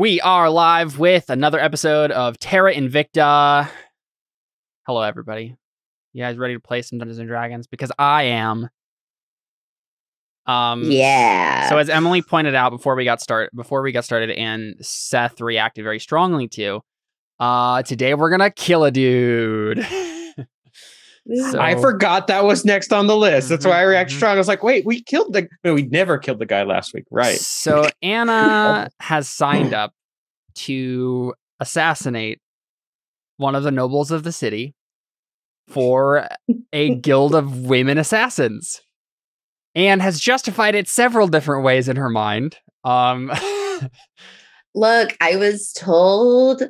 We are live with another episode of Terra Invicta. Hello, everybody. You guys ready to play some Dungeons and Dragons? Because I am. Um, Yeah. So as Emily pointed out before we got start before we got started, and Seth reacted very strongly to, uh, today we're gonna kill a dude. So- I forgot that was next on the list. That's why I reacted Mhm, mhm. strong. I was like, wait, we killed the no, we never killed the guy last week. Right. So Anna has signed up to assassinate one of the nobles of the city for a guild of women assassins. And has justified it several different ways in her mind. Um Look, I was told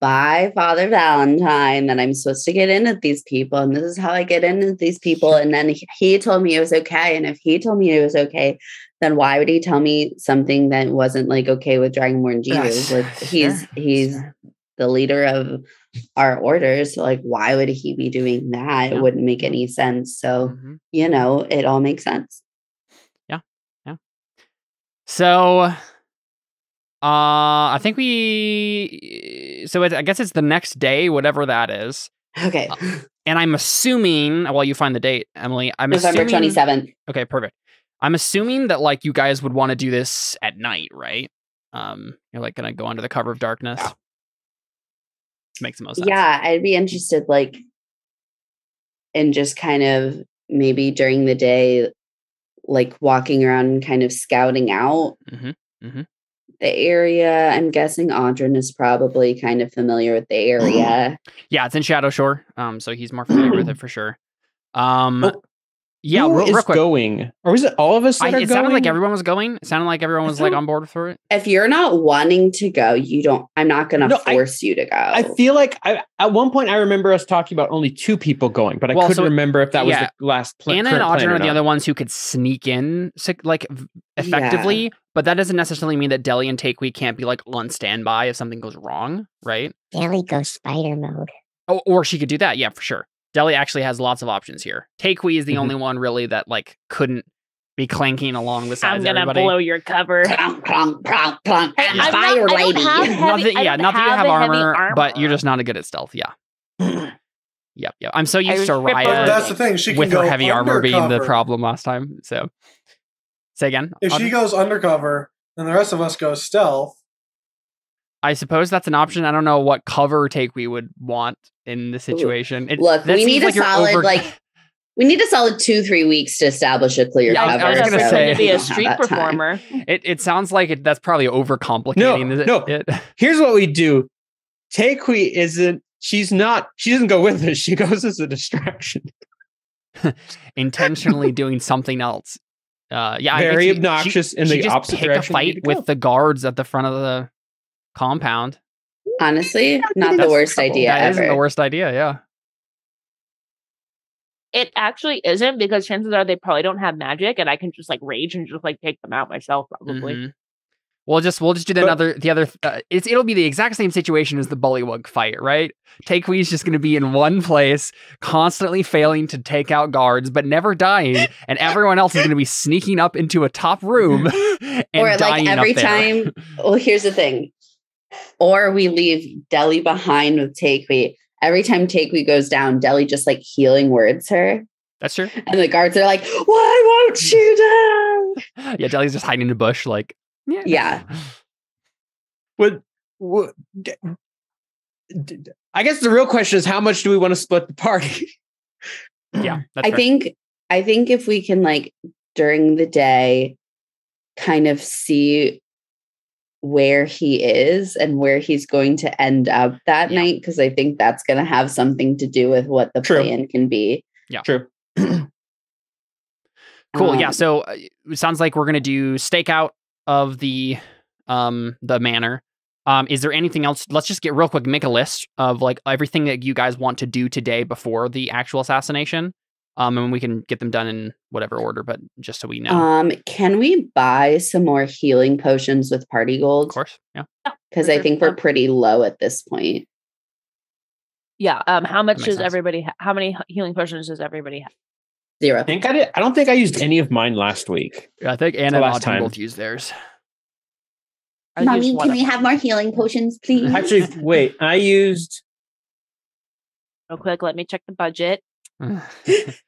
by Father Valentine that I'm supposed to get in with these people, and this is how I get in with these people. And then he, told me it was okay. And if he told me it was okay, then why would he tell me something that wasn't like okay with Dragonborn Jesus? Like he's he's the leader of our orders. So like, why would he be doing that? Yeah. It wouldn't make any sense. So Mhm. you know, it all makes sense. Yeah. Yeah. So, uh, I think we. So it, I guess it's the next day, whatever that is. Okay, And I'm assuming. Well, you find the date, Emily. I'm November assuming. twenty seventh. Okay, perfect. I'm assuming that like you guys would want to do this at night, right? Um, you're like gonna go under the cover of darkness. Makes the most sense. Yeah, I'd be interested, like, in just kind of maybe during the day, like walking around and kind of scouting out Mhm, mhm. The area. I'm guessing Adran is probably kind of familiar with the area. Yeah, it's in Shadowshore. Um, so he's more familiar with it for sure. Um, Oh, yeah, Who real, real quick. going? Or was it all of us that I, are it sounded like everyone was going. It sounded like everyone was like on board for it. if you're not wanting to go, you don't. I'm not going to No, I- force you to go. I feel like I, at one point I remember us talking about only two people going, but I Well, couldn't so- remember if that was the last pl- Anna and current Audrey or are the other ones who could sneak in like v- effectively, but that doesn't necessarily mean that Delly and Takewe can't be like on standby if something goes wrong, right? Daily goes spider mode. Oh, or she could do that, yeah, for sure. Delly actually has lots of options here. Takewe is the Mhm. only one really that like couldn't be clanking along besides I'm gonna everybody. blow your cover. Hey, I'm I'm not- fire don't lady. heavy- that, yeah, don't that you have have a heavy armor, but you're just not good at stealth. Yeah. yep, yep. I'm so used to triple Raya But that's the thing. She can with her go heavy armor being the problem last time. So, say again. If she goes undercover and the rest of us go stealth, I suppose that's an option. I don't know what cover take we would want in the situation. It, Look, we need a like you're solid, over- like, We need a solid two, three weeks to establish a clear Yeah, I was- cover. I was I'm gonna so say- to be a don't street performer. it, it sounds like it, that's probably overcomplicating No, it, no. it. Here's what we do. Takui isn't. She's not. She doesn't go with us. She goes as a distraction. intentionally doing something else. Uh, yeah, I- Very she- obnoxious she, in she the just opposite pick a direction. we fight with the guards at the front of the compound. Honestly, not the worst trouble. idea That ever. not the worst idea. Yeah. It actually isn't because chances are they probably don't have magic, and I can just like rage and just like take them out myself. Probably. Mhm. We'll just we'll just do the But- another the other. Uh, it's it'll be the exact same situation as the Bullywug fight, right? Takewee's just going to be in one place, constantly failing to take out guards, but never dying, and everyone else is going to be sneaking up into a top room and or like dying up every there. time. Well, here's the thing. Or we leave Delly behind with Takewee. Every time Takewee goes down, Delly just like healing words her. That's true. And the guards are like, why won't you down? Yeah, Delly's just hiding in the bush, like yeah. Yeah. Would, would d- d- d- I guess the real question is how much do we want to split the party? yeah. That's I fair. think I think if we can like during the day kind of see where he is and where he's going to end up that Yeah. night because I think that's going to have something to do with what the True. plan can be. Yeah. True. Cool. yeah. Um, So uh, it sounds like we're gonna do stakeout of the um the manor. Um, is there anything else? Let's just get real quick. Make a list of like everything that you guys want to do today before the actual assassination. Um, and we can get them done in whatever order, but just so we know, Um, can we buy some more healing potions with party gold? of course. Yeah. Because for I sure. think we're pretty low at this point. Yeah. Um. How much does sense. everybody? Ha- how many healing potions does everybody have? Zero. I think I did. I don't think I used any of mine last week. I think Anna and last time. both use theirs. I Mommy, one can we have more healing potions, please? Actually, wait. I used. real quick? Let me check the budget.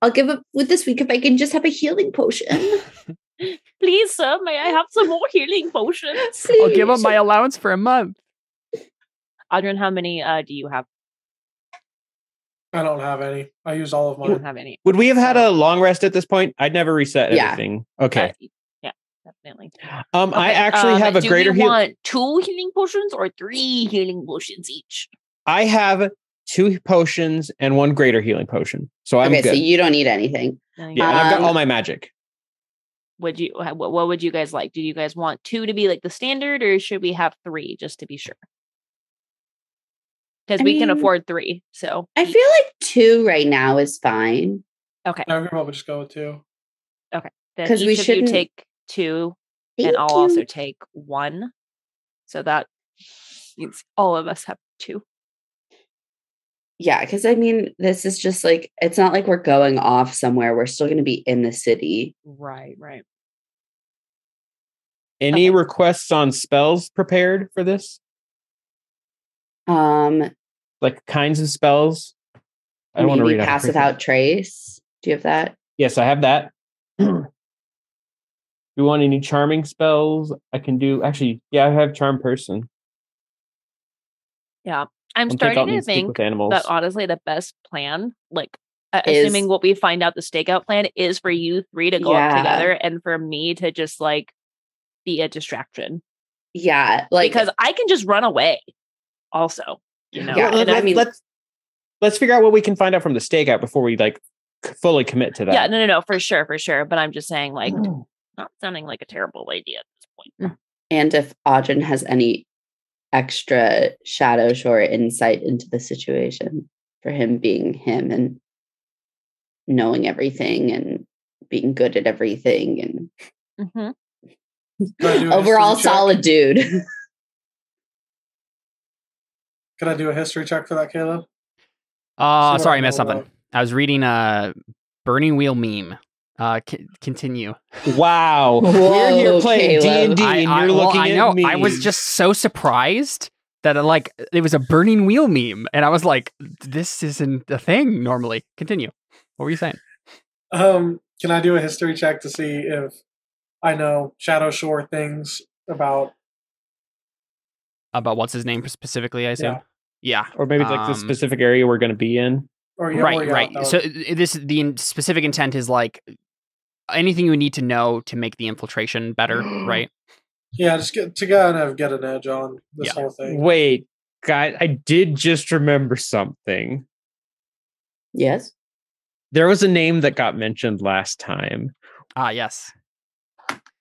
I'll give up with this week if I can just have a healing potion. Please, sir, may I have some more healing potions? I'll give up my allowance for a month. Adrian, how many uh do you have? I don't have any. I used all of You don't mine. have any. Would we have had a long rest at this point? I'd never reset Yeah. everything. Okay. Uh, yeah, definitely. Um, I actually um, have a do greater we heal. want two healing potions or three healing potions each? I have two potions and one greater healing potion, so I'm okay, good. so you don't need anything. yeah, and I've got Um, all my magic. Would you? What, what would you guys like? Do you guys want two to be like the standard, or should we have three just to be sure? Because I we can afford three. So I feel like two right now is fine. okay. I would probably just go with two. Okay. Because we each of you shouldn't- take two, Thank and I'll also take one. So that means all of us have two. Yeah, because I mean, this is just like it's not like we're going off somewhere. We're still going to be in the city. Right. Right. Any okay. requests on spells prepared for this? Um, Like kinds of spells? I don't want to maybe read off pass everything. without trace. Do you have that? Yes, I have that. do you want any charming spells? I can do. Actually, yeah, I have charm person. Yeah. I'm starting to think that honestly the best plan, like uh, Is- assuming what we find out the stakeout plan is for you three to go Yeah. up together and for me to just like be a distraction. Yeah, like because I can just run away also. You know, Yeah, and I let, mean- let's let's figure out what we can find out from the stakeout before we like fully commit to that. yeah, no, no, no, for sure, for sure. But I'm just saying, like, not sounding like a terrible idea at this point. and if Adran has any extra Shadowshore insight into the situation for him being him and knowing everything and being good at everything and hmm Can I do a overall history check? solid dude. Can I do a history check for that, Caleb? Uh, See what sorry, I I missed something. about. I was reading a burning wheel meme. Uh, c- continue. Wow, we're here playing D Caleb. and D, I, and I- you're well, looking I at know. me. I was just so surprised that uh, like it was a burning wheel meme, and I was like, "This isn't a thing normally." Continue. What were you saying? Um, can I do a history check to see if I know Shadowshore things about? About what's his name specifically? I assume. Yeah. or maybe it's like the um, specific area we're going to be in. Or yeah, right or, yeah, right so this the in- specific intent is like anything you need to know to make the infiltration better right yeah, just get to kind of get an edge on this Yeah. whole thing. Wait, guys, I did just remember something. yes. There was a name that got mentioned last time. ah yes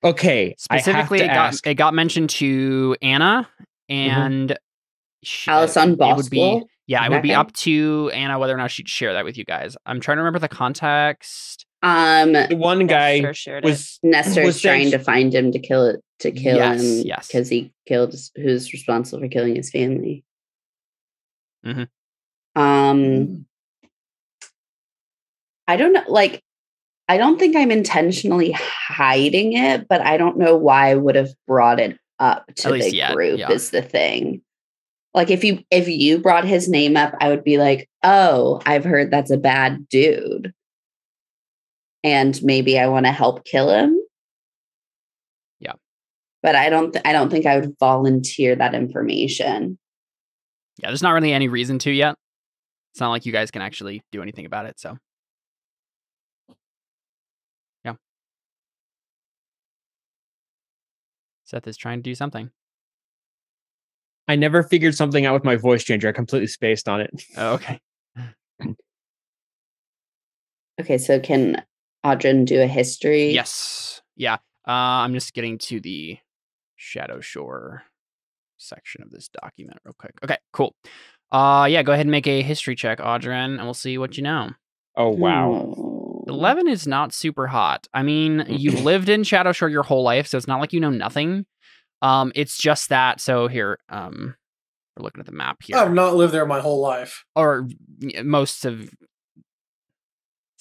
Okay, specifically I it have to got ask. it got mentioned to anna Mm-hmm. and sh- Alice it would be Boswell. yeah it would be Okay. up to anna whether or not she'd share that with you guys i'm trying to remember the context Um the one guy Nestor shared was Nestor's was saying- trying to find him to kill it to kill Yes, him yes. because he killed who's responsible for killing his family. Mhm. Um, I don't know. Like, I don't think I'm intentionally hiding it, but I don't know why I would have brought it up to At the yet, group. yeah. Is the thing. Like if you if you brought his name up, I would be like, "Oh, I've heard that's a bad dude." And maybe I want to help kill him Yeah. but I don't th- I don't think I would volunteer that information. yeah there's not really any reason to yet it's not like you guys can actually do anything about it so yeah seth is trying to do something I never figured something out with my voice changer. I completely spaced on it. oh, okay Okay, so can Adran do a history? Yes. Yeah. Uh, I'm just getting to the Shadowshore section of this document real quick. Okay, cool. Uh, yeah, go ahead and make a history check, Adran, and we'll see what you know. Oh wow. Oh. 11 is not super hot. I mean, you've lived in Shadow Shore your whole life, so it's not like you know nothing. Um, it's just that. So here, um, we're looking at the map here, I've not lived there my whole life. or most of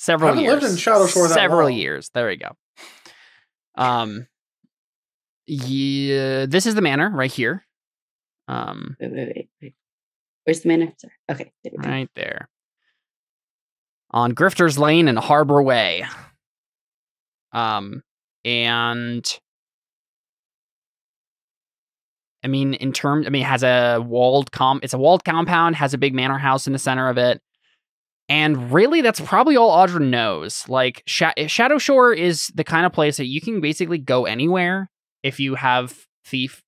several haven't years. lived in Shadowshore that several long. years. There we go. Um, yeah, this is the manor right here. Um, Wait, wait, wait, wait. Where's the manor? Sorry. Okay. There we go. right there. On Grifters Lane and Harbor Way. Um, and I mean, in terms, I mean, it has a walled com. It's a walled compound, has a big manor house in the center of it, and really, that's probably all Audra knows. Like, Sha- Shadowshore is the kind of place that you can basically go anywhere if you have thief,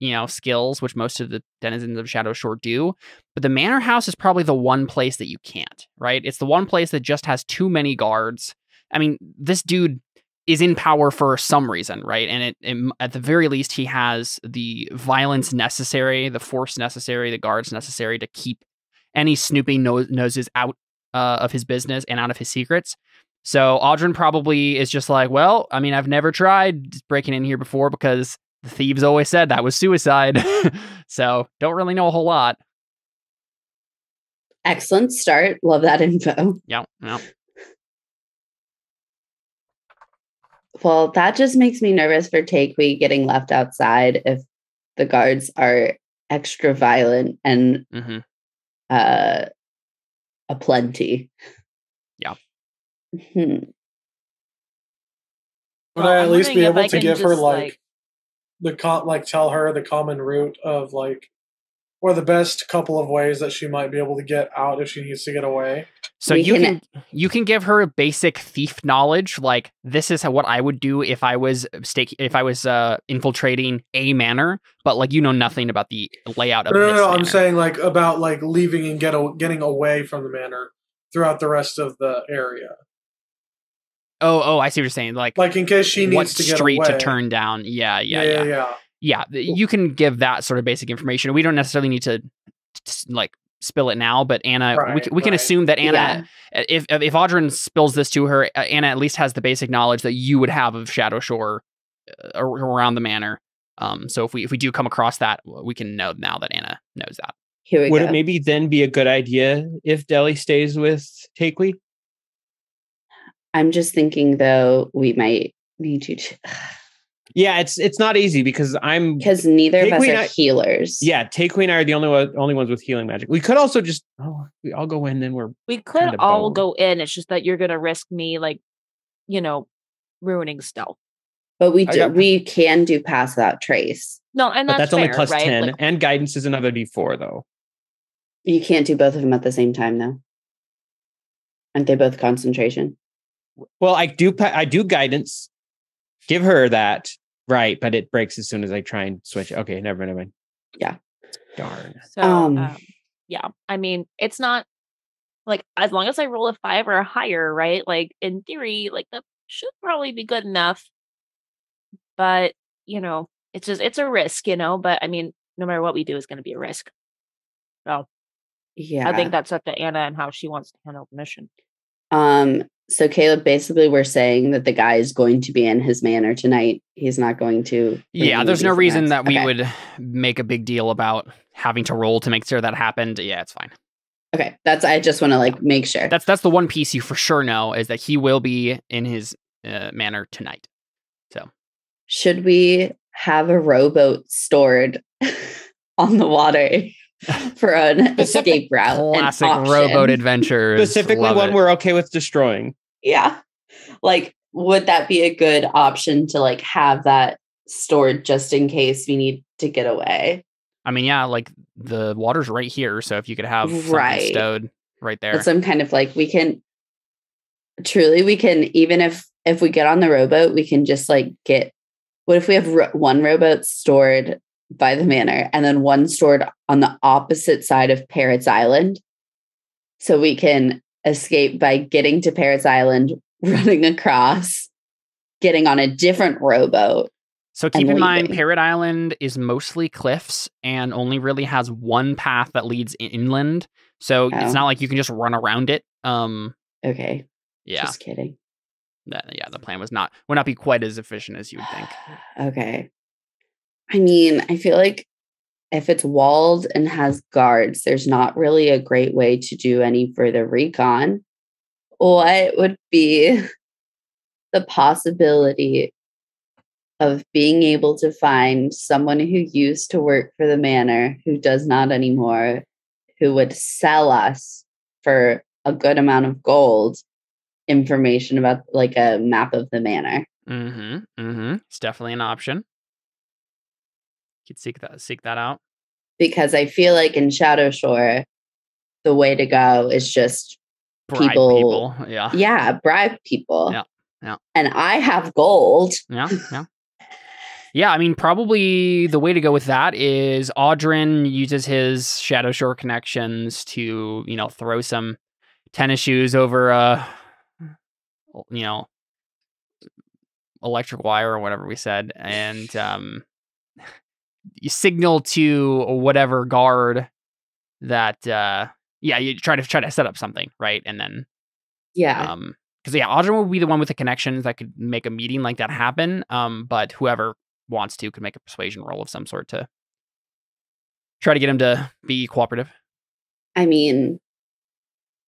you know, skills, which most of the denizens of Shadowshore do. But the manor house is probably the one place that you can't. Right? It's the one place that just has too many guards. I mean, this dude is in power for some reason, right? And it, it- at the very least, he has the violence necessary, the force necessary, the guards necessary to keep any snooping no- noses out uh, of his business and out of his secrets. So Adran probably is just like, well, I mean, I've never tried breaking in here before because the thieves always said that was suicide. so don't really know a whole lot. Excellent start. Love that info. Yeah, yeah. Well, that just makes me nervous for Takewee getting left outside if the guards are extra violent and hmm uh aplenty. Yeah. Hmm. Would Well, I at I'm least be able to give her just, like, like- the con like tell her the common route of like or the best couple of ways that she might be able to get out if she needs to get away? So We you can- can you can give her basic thief knowledge, like this is what I would do if I was stake if I was uh, infiltrating a manor, but like you know nothing about the layout of No, no, this no. I'm saying like about like leaving and get a, getting away from the manor throughout the rest of the area. Oh, oh, I see what you're saying. Like, Like in case she needs to get street away. to turn down. Yeah, yeah, yeah, yeah, yeah. yeah. th- You can give that sort of basic information. We don't necessarily need to like spill it now, but Anna, we, Right, can, we can right. assume that Anna, Yeah. if if Adran spills this to her, uh, Anna at least has the basic knowledge that you would have of Shadowshore uh, around the manor. Um, so if we if we do come across that, we can know now that Anna knows that. Here we Would go. it maybe then be a good idea if Delly stays with Takewee? I'm just thinking though we might need to Yeah, it's it's not easy because I'm because neither of us Takewee are I- healers. yeah, Takewee and I are the only only ones with healing magic. We could also just oh, we all go in, then we're We could all boned. go in. It's just that you're gonna risk me like, you know, ruining stealth. But we do, we can do pass without trace. No, and but that's, that's, only plus right? ten, Like, and guidance is another D four though. You can't do both of them at the same time though. Aren't they both concentration? Well, I do I do guidance. Give her that right, but it breaks as soon as I try and switch. Okay, never mind. Never mind. Yeah. Darn. So, Um, um, yeah, I mean, it's not like as long as I roll a five or higher, right? Like in theory, like that should probably be good enough. But you know, it's just it's a risk, you know. But I mean, no matter what we do, is going to be a risk. So Yeah. I think that's up to Anna and how she wants to handle the mission. Um, so Caleb, basically we're saying that the guy is going to be in his manor tonight. He's not going to Yeah, there's no reason us. that we Okay. would make a big deal about having to roll to make sure that happened. Yeah, it's fine. Okay. That's I just want to like make sure. That's that's the one piece you for sure know is that he will be in his uh, manor tonight. So, should we have a rowboat stored on the water for an Specific- escape route? Classic option? rowboat adventure. Specifically, Love one it. we're okay with destroying. Yeah. Like, would that be a good option to like have that stored just in case we need to get away? I mean, yeah, like the water's right here, so if you could have something Right. stowed right there. But some kind of like we can truly we can even if if we get on the rowboat we can just like get what if we have ro- one rowboat stored by the manor and then one stored on the opposite side of Parrots Island so we can escape by getting to Parrots Island running across getting on a different rowboat So keep in mind. Parrot Island is mostly cliffs and only really has one path that leads inland. So Oh. it's not like you can just run around it. Um, okay yeah, just kidding that, yeah. The plan was not would not be quite as efficient as you would think. Okay. I mean, I feel like if it's walled and has guards, there's not really a great way to do any further recon. What would be the possibility of being able to find someone who used to work for the manor who does not anymore, who would sell us for a good amount of gold information about like a map of the manor. Mm-hmm. Mm-hmm. It's definitely an option. Could seek that seek that out. Because I feel like in Shadowshore, the way to go is just Bribe People- people. Yeah. yeah, bribe people. Yeah, yeah. And I have gold. Yeah, yeah. Yeah, I mean, probably the way to go with that is Adran uses his Shadowshore connections to, you know, throw some tennis shoes over a, you know, electric wire or whatever we said, and um, you signal to whatever guard that, uh, yeah, you try to try to set up something, right, and then Yeah. um, because yeah, Audrey would be the one with the connections that could make a meeting like that happen. Um, but whoever wants to could make a persuasion roll of some sort to try to get him to be cooperative. I mean,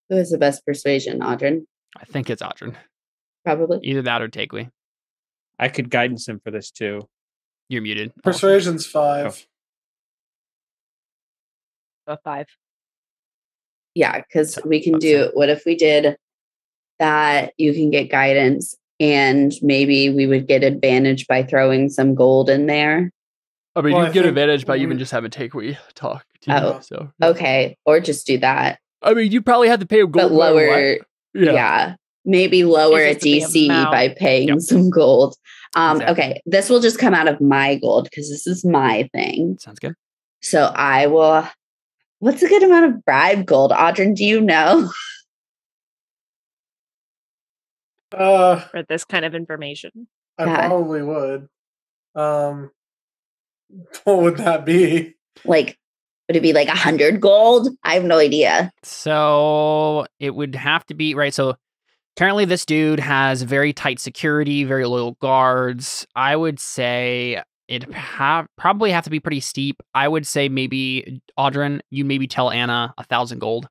who has the best persuasion? Adran, I think it's Adran. probably. Either that or Takeway. I could guidance him for this too. You're muted. Persuasion's oh. five. A five. Yeah, because we can do what if we did that? You can get guidance, and maybe we would get advantage by throwing some gold in there. I mean, Well, you I get think advantage by we- even just having Takeway talk. To Oh. you, so Okay, or just do that. I mean, you probably have to pay a gold. but no lower, yeah. Yeah. maybe lower a It's just the DC by paying Yep. some gold. Um, Exactly. Okay, this will just come out of my gold because this is my thing. Sounds good. So I will. What's a good amount of bribe gold? Adran, do you know? Uh, for this kind of information. I Yeah. probably would. Um, what would that be? Like, would it be like a hundred gold? I have no idea. So it would have to be right. So apparently, this dude has very tight security, very loyal guards. I would say it have probably have to be pretty steep. I would say maybe Adran, you maybe tell Anna a thousand gold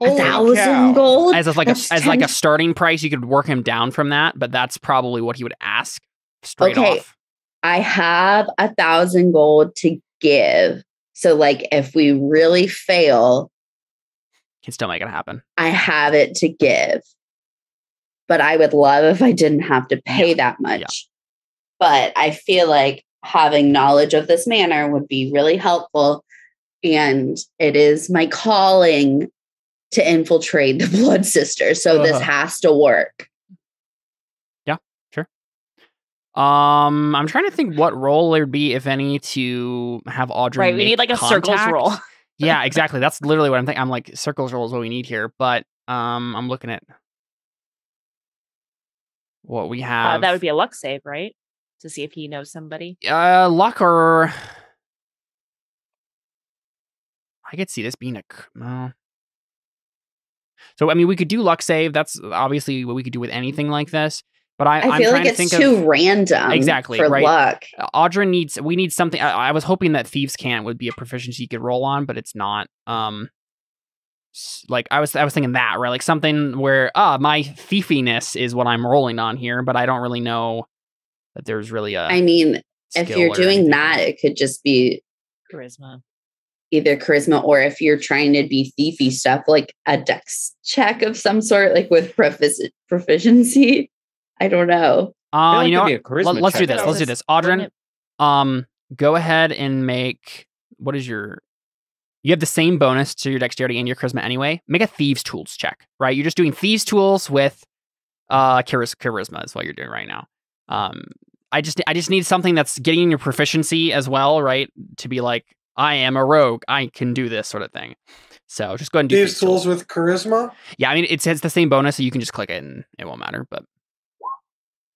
A Holy thousand cow. gold. as of like a, That's as like a starting price. You could work him down from that, but that's probably what he would ask straight Okay. off. I have a thousand gold to give. So, like, if we really fail, Can still make it happen. I have it to give. But I would love if I didn't have to pay that much. But I feel like having knowledge of this manor would be really helpful. And it is my calling to infiltrate the Blood Sisters. So this Uh-huh. has to work. Yeah, sure. Um, I'm trying to think what role there'd be, if any, to have Audrey. right. We need like a circles contact. roll. yeah, exactly. That's literally what I'm thinking. I'm like, circles roll is what we need here. But um, I'm looking at what we Uh, have. that would be a luck save, right? To see if he knows somebody. uh, luck or I could see this being a well. So I mean, we could do luck save. That's obviously what we could do with anything like this. But I, I I'm feel trying like to it's think too of random Exactly, for right. luck. Audra needs. We need something. I, I was hoping that thieves can't would be a proficiency you could roll on, but it's not. Um, like I was, I was thinking that right, like something where ah, my thiefiness is what I'm rolling on here, but I don't really know that there's really a. I mean, if you're doing anything. that, it could just be Charisma. either charisma or if you're trying to be thiefy stuff, like a dex check of some sort, like with profici- proficiency. I don't know. Uh, you know, what? a Let, us do this. Let's do this. Adran, Wouldn't um, go ahead and make. What is your? You have the same bonus to your dexterity and your charisma anyway. Make a thieves tools check. Right, you're just doing thieves tools with, uh, charis- charisma is what you're doing right now. Um, I just I just need something that's getting in your proficiency as well, right? To be like, I am a rogue. I can do this sort of thing. So just go ahead and do thieves tools with charisma. yeah, I mean it it's the same bonus, so you can just click it and it won't matter. But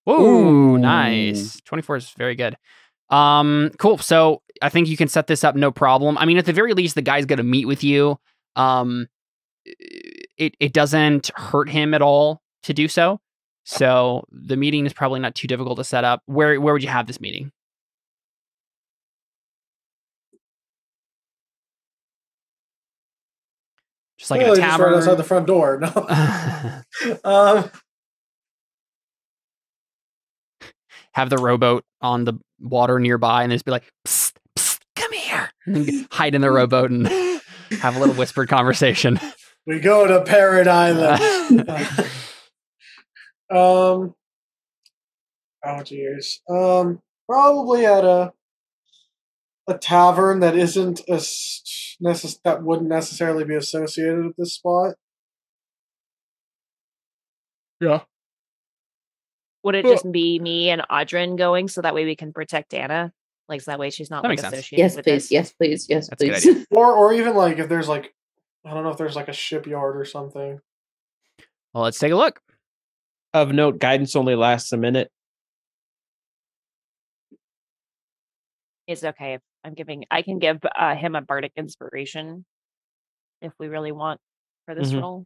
whoa, Ooh. nice. Twenty four is very good. Um, cool. So I think you can set this up no problem. I mean, at the very least, the guy's gonna meet with you. Um, it it doesn't hurt him at all to do so. So the meeting is probably not too difficult to set up. Where where would you have this meeting? Just like Well, in a right outside the front door. No. um, have the rowboat on the water nearby, and just be like, psst, come here, and then hide in the rowboat and have a little whispered conversation. We go to Parrot Island. um. Oh geez. Um. Probably at a a tavern that isn't as necess- that wouldn't necessarily be associated with this spot. yeah. Would it just be me and Adran going so that way we can protect Anna? Like so that way she's not That like makes sense. associated yes, with please. this? Yes, please. Yes, That's please. Or or even like if there's like I don't know if there's like a shipyard or something. Well, let's take a look. Of note, guidance only lasts a minute. It's okay. I'm giving I can give uh, him a bardic inspiration if we really want for this Mhm. role.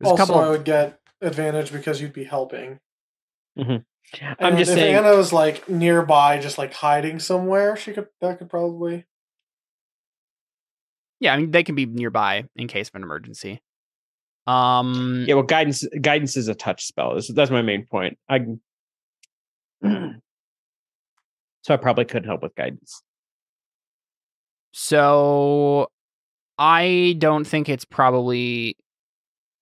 There's a also, couple. I Of, would get advantage because you'd be helping. I'm And just if saying. Anna was like nearby, just like hiding somewhere, she could that could probably. yeah, I mean they can be nearby in case of an emergency. Um, Yeah, well, guidance guidance is a touch spell. That's, that's my main point. I so I probably couldn't help with guidance. So I don't think it's probably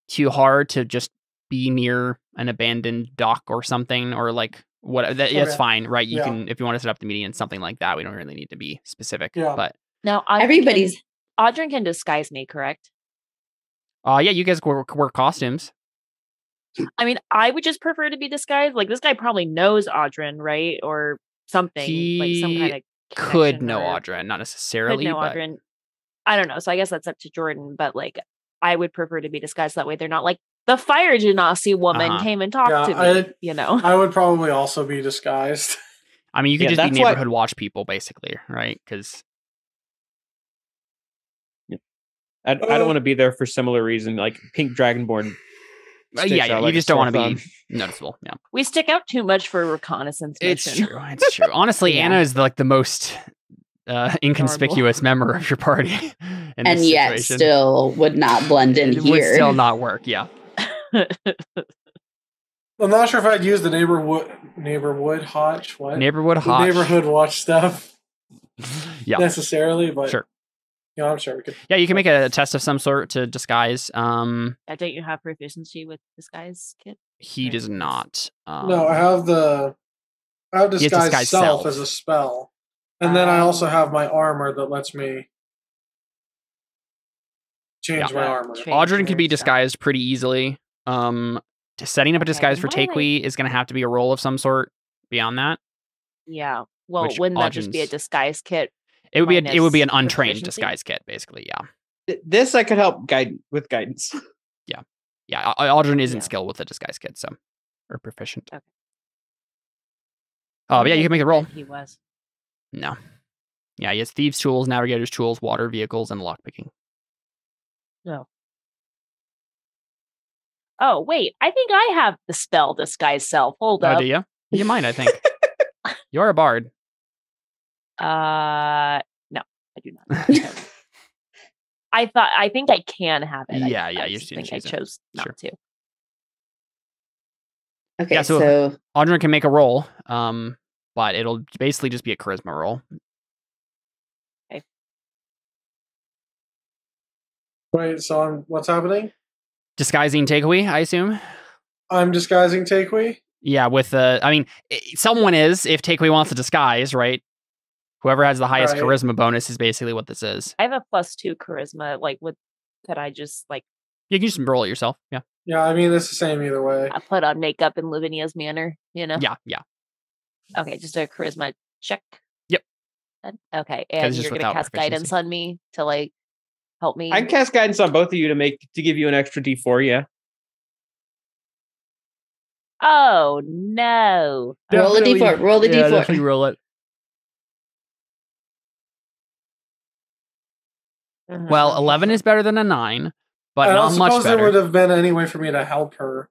too hard to just be near an abandoned dock or something or like what that, that's fine, right? You Yeah. can if you want to set up the meeting and something like that, we don't really need to be specific. Yeah. But Now Adran Everybody's can, Adran can disguise me, correct? uh yeah, you guys wear, wear costumes. I mean, I would just prefer to be disguised. Like this guy probably knows Adran, right? Or something. like some kind of Could know or- Audra, not Could necessarily. know but Adran. I don't know. So I guess that's up to Jordan, but like I would prefer to be disguised that way. They're not like the fire genasi woman Uh-huh. came and talked Yeah, to me. I- you know. I would probably also be disguised. I mean, you could Yeah, just be that's what- neighborhood watch people, basically, right? Because I, I don't Uh, want to be there for similar reason, like Pink Dragonborn. Uh, yeah, yeah, you like a just don't want to be noticeable. Yeah, We stick out too much for a reconnaissance it's mission. true. It's true. Honestly, Yeah. Anna is like the most uh, inconspicuous member of your party, in and this yet situation. still would not blend in it would still not work. Yeah, I'm not sure if I'd use the neighborhood neighborhood watch what neighborhood the hot. neighborhood watch stuff Yeah. necessarily, but Sure. You know, I'm sure we could. Yeah, you can make a test of some sort to disguise. Um, Uh, don't you have proficiency with disguise kit? he Right. does not. Um, no, I have the I have disguise, disguise self, self. as a spell, and then I also Oh. have my armor that lets me change Yeah. my armor. change Adran can be disguised pretty easily. Um, setting up a Okay, disguise for why am I- is going to have to be a roll of some sort. Beyond that, Yeah. Well, Which wouldn't that just be a disguise kit? it would be a, it would be an untrained proficiency? disguise kit, basically. Yeah, This I could help guide with guidance. yeah. yeah. Adran isn't Yeah. skilled with the disguise kit, so or proficient. Okay. Oh, but yeah, you can make a roll. He was. No. Yeah, he has thieves' tools, navigators' tools, water vehicles, and lockpicking. Oh wait, I think I have the spell disguise self. Hold Oh, up. do you? You might, I think. You're a bard. Uh, no, I do not. I thought I think I can have it. I- Yeah, I yeah, you just think I choose it. chose not Sure. to. Okay, Yeah, so- so, Adran can make a roll, um, but it'll basically just be a charisma roll. Okay. Wait, so I'm what's happening? Disguising takeaway, I assume. I'm disguising Takewee. Yeah, with uh, I mean, someone is if takeaway wants to disguise, right? Whoever has the highest Right. charisma bonus is basically what this is. I have a plus two charisma. Like, would could I just like You can just roll it yourself. Yeah, Yeah, I mean it's the same either way. I put on makeup in Lavinia's manor? You know. yeah, yeah. Okay, just a charisma check. Yep. Okay, and you're gonna without cast guidance on me to like help me. I can cast guidance on both of you to make to give you an extra D4. Yeah, Oh no! roll a d4. Roll the Yeah, d4. definitely roll it. Uh-huh. Well, eleven is better than a nine, but I not don't much suppose there better. would have been any way for me to help her.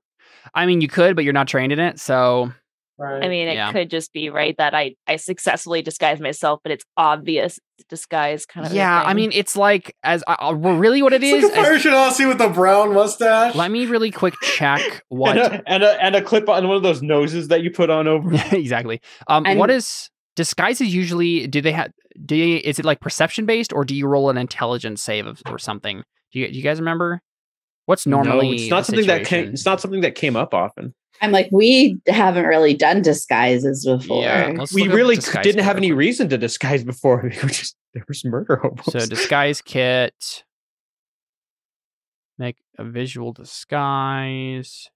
I mean, you could, but you're not trained in it, so Right. I mean, it Yeah. could just be right that I I successfully disguise myself, but it's obvious disguise kind of. a yeah, I mean, it's like as uh, really what it it's is. like a as- Fire Genasi with the brown mustache. let me really quick check what And a, and a and a clip on one of those noses that you put on over. exactly. Um, And- what is disguises usually? Do they have? Do you, is it like perception based, or do you roll an intelligence save of, or something? Do you, do you guys remember? What's normally? no, it's not the something that came. It's not something that came up often. I'm like, we haven't really done disguises before. Yeah, we really didn't have any reason to disguise before. We were just there was murder hobos. So disguise kit. Make a visual disguise.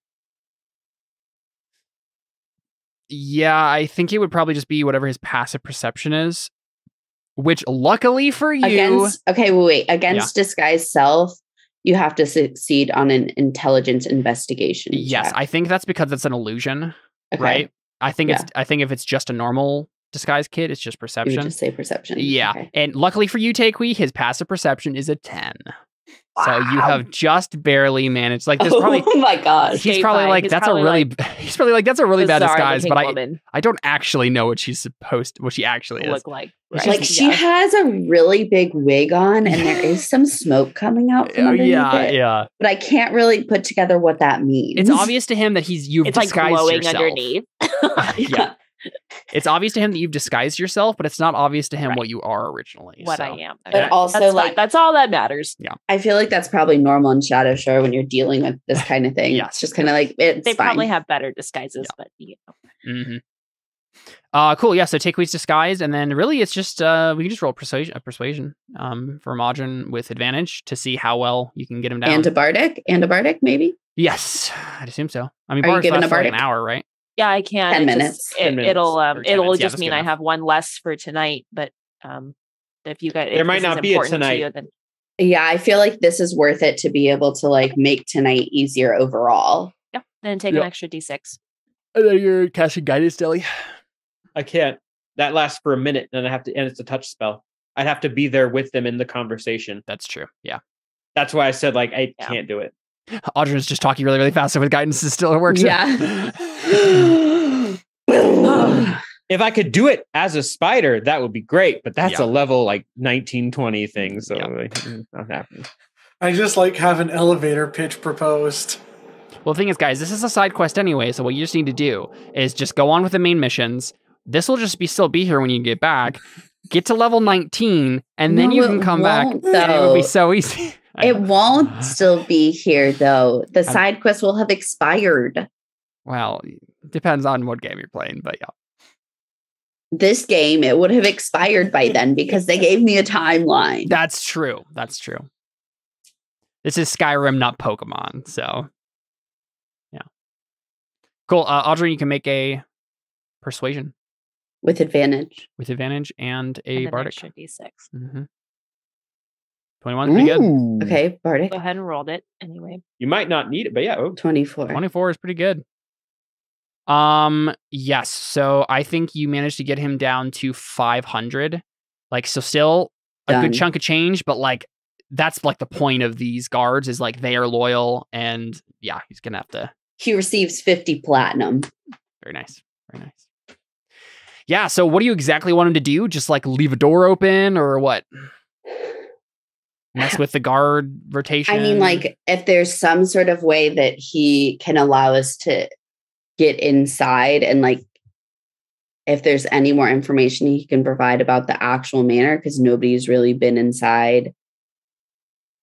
Yeah, I think it would probably just be whatever his passive perception is. Which luckily for you Against okay, wait, wait. Against disguise self, you have to succeed on an intelligence investigation. Yes, check. I think that's because it's an illusion, okay. right? I think Yeah. it's I think if it's just a normal disguise kit, it's just You perception. just say perception. Yeah. Okay. And luckily for you, Takewee, his passive perception is a 10. So you have just barely managed. Like this, oh probably oh my gosh. he's probably like He's that's probably a really like he's probably like that's a really bad disguise, but I woman I don't actually know what she's supposed what she actually is. look like. Right? Like she Yeah. has a really big wig on, and there is some smoke coming out from Oh, underneath yeah, it. yeah. But I can't really put together what that means. It's obvious to him that he's you've It's like disguised glowing yourself. underneath. yeah. It's obvious to him that you've disguised yourself, but it's not obvious to him Right. what you are originally. what so. I am. But also, that's fine. like- that's all that matters. Yeah. I feel like that's probably normal in Shadowshore when you're dealing with this kind of thing. yeah. It's just kind of like it's They fine. probably have better disguises, but you know. hmm Uh, cool. Yeah. So Takewee's disguised, and then really it's just uh, we can just roll persuasion, uh, persuasion, um, for Modron with advantage to see how well you can get him down. and a bardic, and a bardic, maybe. yes, I'd assume so. I mean, Are you bars giving last a like an hour, right? Yeah, I can. 10 It just- minutes. It, 10 minutes it'll um it'll minutes. Yeah, just that's mean I have one less for tonight, but um if you guys if There might not be a important to tonight. you, then Yeah, I feel like this is worth it to be able to like make tonight easier overall. yeah, then take Yep. an extra D six. And then you're casting guidance, Delly. I can't. That lasts for a minute, and I have to. And it's a touch spell. I'd have to be there with them in the conversation. That's true. Yeah. That's why I said like I Yeah. can't do it. Audrey's just talking really, really fast, so with guidance, it still works. Yeah. If I could do it as a spider, that would be great. But that's Yeah. a level like 1920 thing. So Yeah. like, mm, not happening. I just like have an elevator pitch proposed. Well, the thing is, guys, this is a side quest anyway, so what you just need to do is just go on with the main missions. This will just be still be here when you get back. Get to level 19, and then No, you can come back. won't, And it would be so easy. I It won't still be here though. The side quest will have expired. Well, depends on what game you're playing, but yeah. This game, it would have expired by then because they gave me a timeline. That's true. That's true. This is Skyrim, not Pokemon. So, yeah. Cool. Uh, Audrey, you can make a persuasion with advantage. with advantage and a and an bardic. extra D six. Mm-hmm. 21 pretty good. Okay, Bardic. Go ahead and rolled it anyway. You might not need it, but yeah. oh, 24. 24 is pretty good. Um, yes. So I think you managed to get him down to 500. Like, so still a Done. good chunk of change, but like, that's like the point of these guards is like they are loyal and yeah, he's gonna have to He receives 50 platinum. Very nice. Very nice. Yeah. So, what do you exactly want him to do? Just like leave a door open or what? Mess with the guard rotation? I mean, like, if there's some sort of way that he can allow us to get inside and, like, if there's any more information he can provide about the actual manor, because nobody's really been inside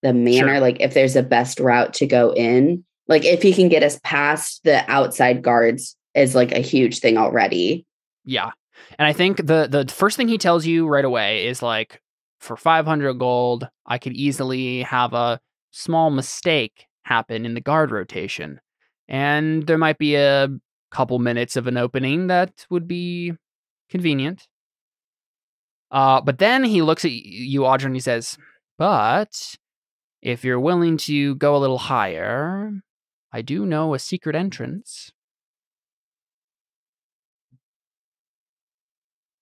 the manor, Sure. like, if there's a best route to go in, like, if he can get us past the outside guards, is like a huge thing already. yeah. And I think the the first thing he tells you right away is like, for 500 gold, I could easily have a small mistake happen in the guard rotation. And there might be a couple minutes of an opening that would be convenient. Uh, but then he looks at you, Audra, and he says, But if you're willing to go a little higher, I do know a secret entrance.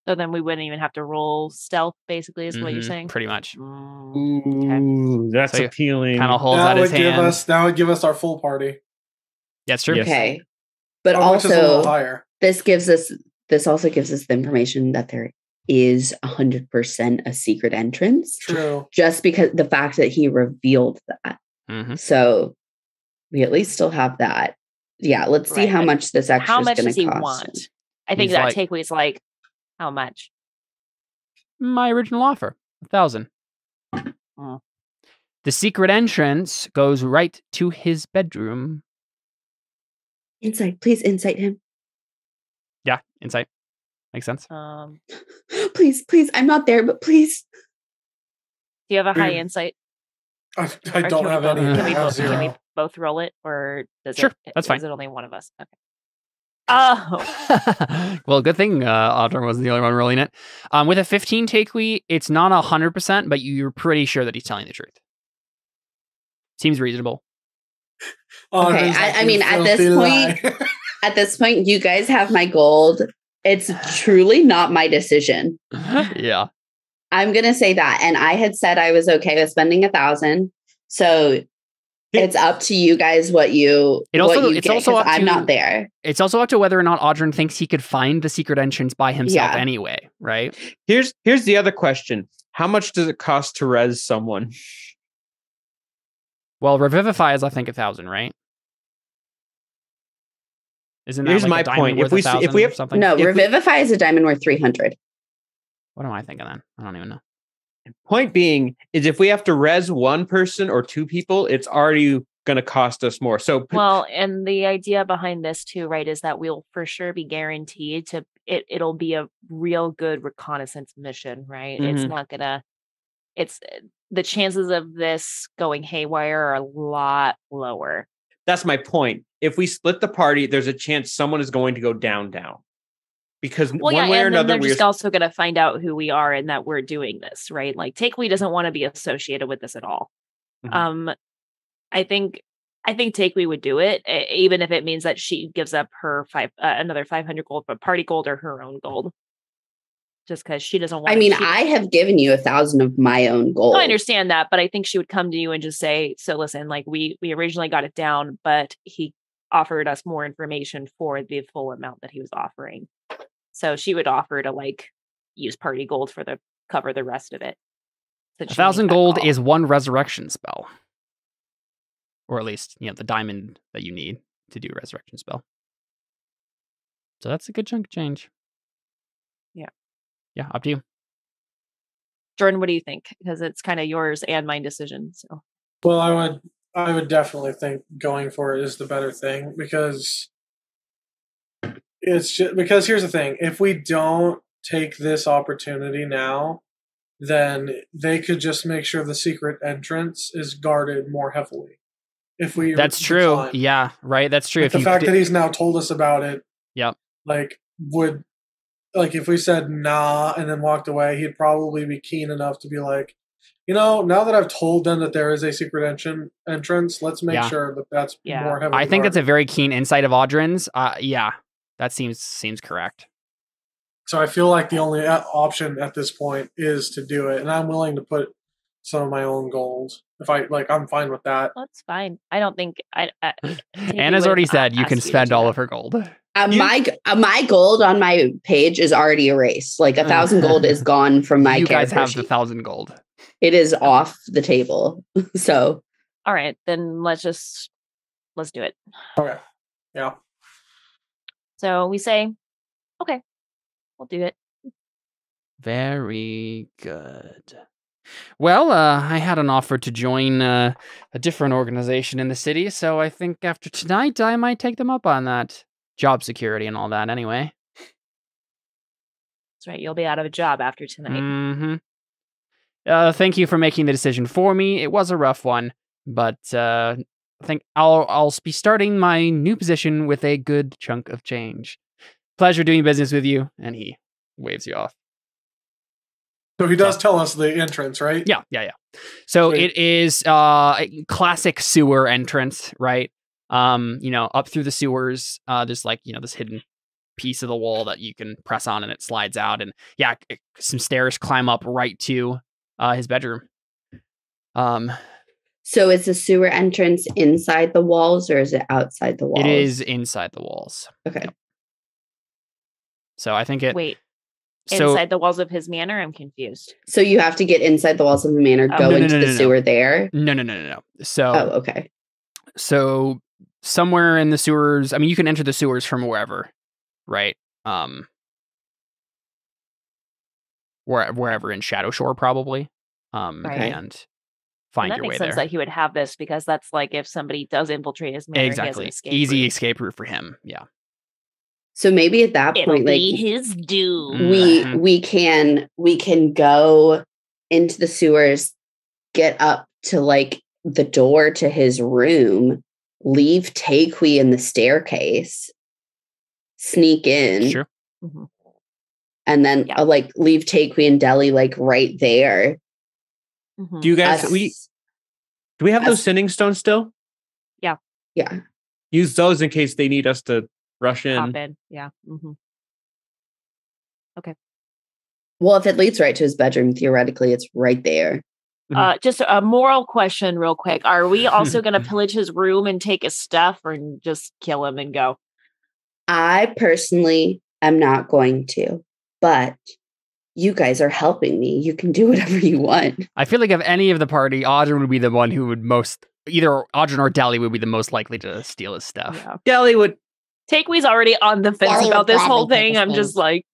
So then we wouldn't even have to roll stealth, basically, is what you're Mhm, saying. Pretty much. Mm, okay. That's So appealing. Kind of holds that out would his give hand. us that would give us our full party. That's true. Yes. Okay. But How much is a little also, this gives us this also gives us the information that there is 100% a secret entrance True. just because the fact that he revealed that Mhm. so we at least still have that yeah let's see Right, how much this extra How is much going does to he cost want? I think He's that like- is like, how much? My original offer, a thousand. Oh. The secret entrance goes right to his bedroom. insight please insight him Yeah, insight. Makes sense. Um, please please i'm not there but please do you have a high Mm. insight? I, I don't have both- any. Can we, both, can we both roll it, or does Sure, it? that's fine. Is it only one of us? Okay. Oh, well, good thing uh, Audra was the only one rolling it. Um, with a 15 takeaway, it's not 100%, but you're pretty sure that he's telling the truth. Seems reasonable. Oh, Okay, I- I mean, at this lie. at this point you guys have my gold it's truly not my decision yeah. i'm going to say that and i had said i was okay with spending a thousand so it's up to you guys what you It also- what you it's get, also 'cause up i'm to- not there It's also up to whether or not Audrey thinks he could find the secret entrance by himself Yeah. anyway, right? Here's here's the other question. How much does it cost to res someone? Well, Revivify is, I think, a thousand, right? Isn't that Here's like my a diamond point. If we if we have- something? no If we- revivify is a diamond worth 300 What am I thinking then? I don't even know. Point being is if we have to res one person or two people, it's already going to cost us more. So well, and the idea behind this too, right, is that we'll for sure be guaranteed to it. It'll be a real good reconnaissance mission, right? It's Mhm. not gonna. It's uh, the chances of this going haywire are a lot lower. that's my point. If we split the party, there's a chance someone is going to go down down. Because Well, one yeah, way or then another, they're we're just also going to find out who we are and that we're doing this, right? Like Takewee doesn't want to be associated with this at all. Mhm. Um, I think I think Takewee would do it, even if it means that she gives up her five uh, another five hundred gold, but party gold or her own gold, just because she doesn't want. i mean she, i have given you a thousand of my own gold No, I understand that, but I think she would come to you and just say, "So listen, like we we originally got it down, but he offered us more information for the full amount that he was offering." So she would offer to like use party gold for the cover the rest of it. A since she made thousand gold call. is one resurrection spell. Or at least, you know, the diamond that you need to do a resurrection spell. So that's a good chunk of change. Yeah. Yeah, up to you. Jordan. What do you think? Because it's kind of yours and my decision. So Well, I would I would definitely think going for it is the better thing because it's just because here's the thing: if we don't take this opportunity now, then they could just make sure the secret entrance is guarded more heavily. If we That's true. decline. Yeah, right. That's true. Like if the you fact did- that he's now told us about it, yeah, like would like if we said nah and then walked away, he'd probably be keen enough to be like, you know, now that I've told them that there is a secret entran- entrance, let's make Yeah. sure that that's Yeah. more heavily. I think that's a very keen insight of Adran's. Uh, yeah, that seems seems correct. So I feel like the only option at this point is to do it, and I'm willing to put some of my own gold if I like. I'm fine with that. that's fine. I don't think I. I Anna's already said you can spend do all of her gold. Uh, You- my uh, my gold on my page is already erased. Like a thousand gold is gone from my you guys character have the thousand gold. It is off the table. so All right, then let's just let's do it. Okay. Yeah. So we say, okay, we'll do it. Very good. Well, uh, I had an offer to join uh, a different organization in the city, so I think after tonight I might take them up on that. Job security and all that, anyway. That's right. You'll be out of a job after tonight. hmm Uh, thank you for making the decision for me. It was a rough one, but uh, I think I'll I'll be starting my new position with a good chunk of change. Pleasure doing business with you. And he waves you off. So he does tell us the entrance, right? Yeah, yeah, yeah. So Sweet. it is uh, a classic sewer entrance, right? Um, you know, up through the sewers. Uh, there's like you know this hidden piece of the wall that you can press on and it slides out, and yeah, some stairs climb up right to uh, his bedroom. Um, so is the sewer entrance inside the walls or is it outside the walls? it is inside the walls. Okay. So I think it. Wait, so inside the walls of his manor? I'm confused. So you have to get inside the walls of the manor, Oh. go No, no, into no, the no, no. sewer there. no, no, no, no, no. So Oh, okay. so somewhere in the sewers. I mean, you can enter the sewers from wherever, right? Um, where, wherever in Shadowshore, probably. Um, Right. and find that your way makes sense there. that he would have this because that's like if somebody does infiltrate his manor, he has an exactly. escape Easy route. escape route for him. Yeah. So maybe at that It'll point, like his doom. we Mhm. we can we can go into the sewers, get up to like the door to his room, leave Takui in the staircase, sneak in, Sure. Mhm. and then Yeah. uh, like leave Takui and Delly like right there. Mhm. Do you guys Us- we do we have those sending stones still? yeah. Yeah. Use those in case they need us to rush in. Pop in. Yeah. hmm Okay. Well, if it leads right to his bedroom, theoretically, it's right there. Mhm. Uh, just a moral question, real quick. Are we also going to pillage his room and take his stuff, or just kill him and go? I personally am not going to, but you guys are helping me. You can do whatever you want. I feel like of any of the party, Audrey would be the one who would most either Audrey or Delly would be the most likely to steal his stuff. Yeah. Delly would Takewe's already on the fence Ellie about this whole thing. I'm just things. like,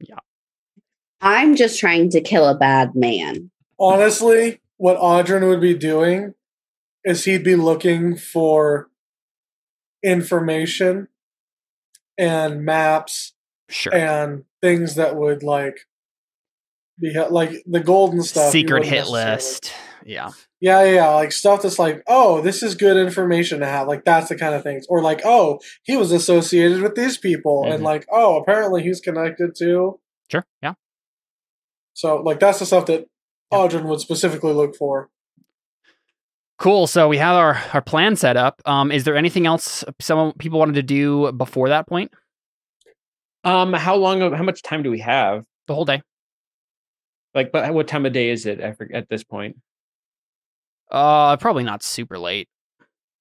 I'm just trying to kill a bad man. Honestly, what Adran would be doing is he'd be looking for information and maps Sure. and things that would like be he- like the golden stuff. Secret hit list. Yeah. Yeah, yeah, yeah, like stuff that's like, oh, this is good information to have. Like that's the kind of things. Or like, oh, he was associated with these people, and Mhm. like, oh, apparently he's connected to. Sure. Yeah. So like that's the stuff that Adran would specifically look for. Cool. So we have our, our plan set up. Um, is there anything else some people wanted to do before that point? um how long how much time do we have? The whole day. Like but what time of day is it at, at this point? Uh, probably not super late.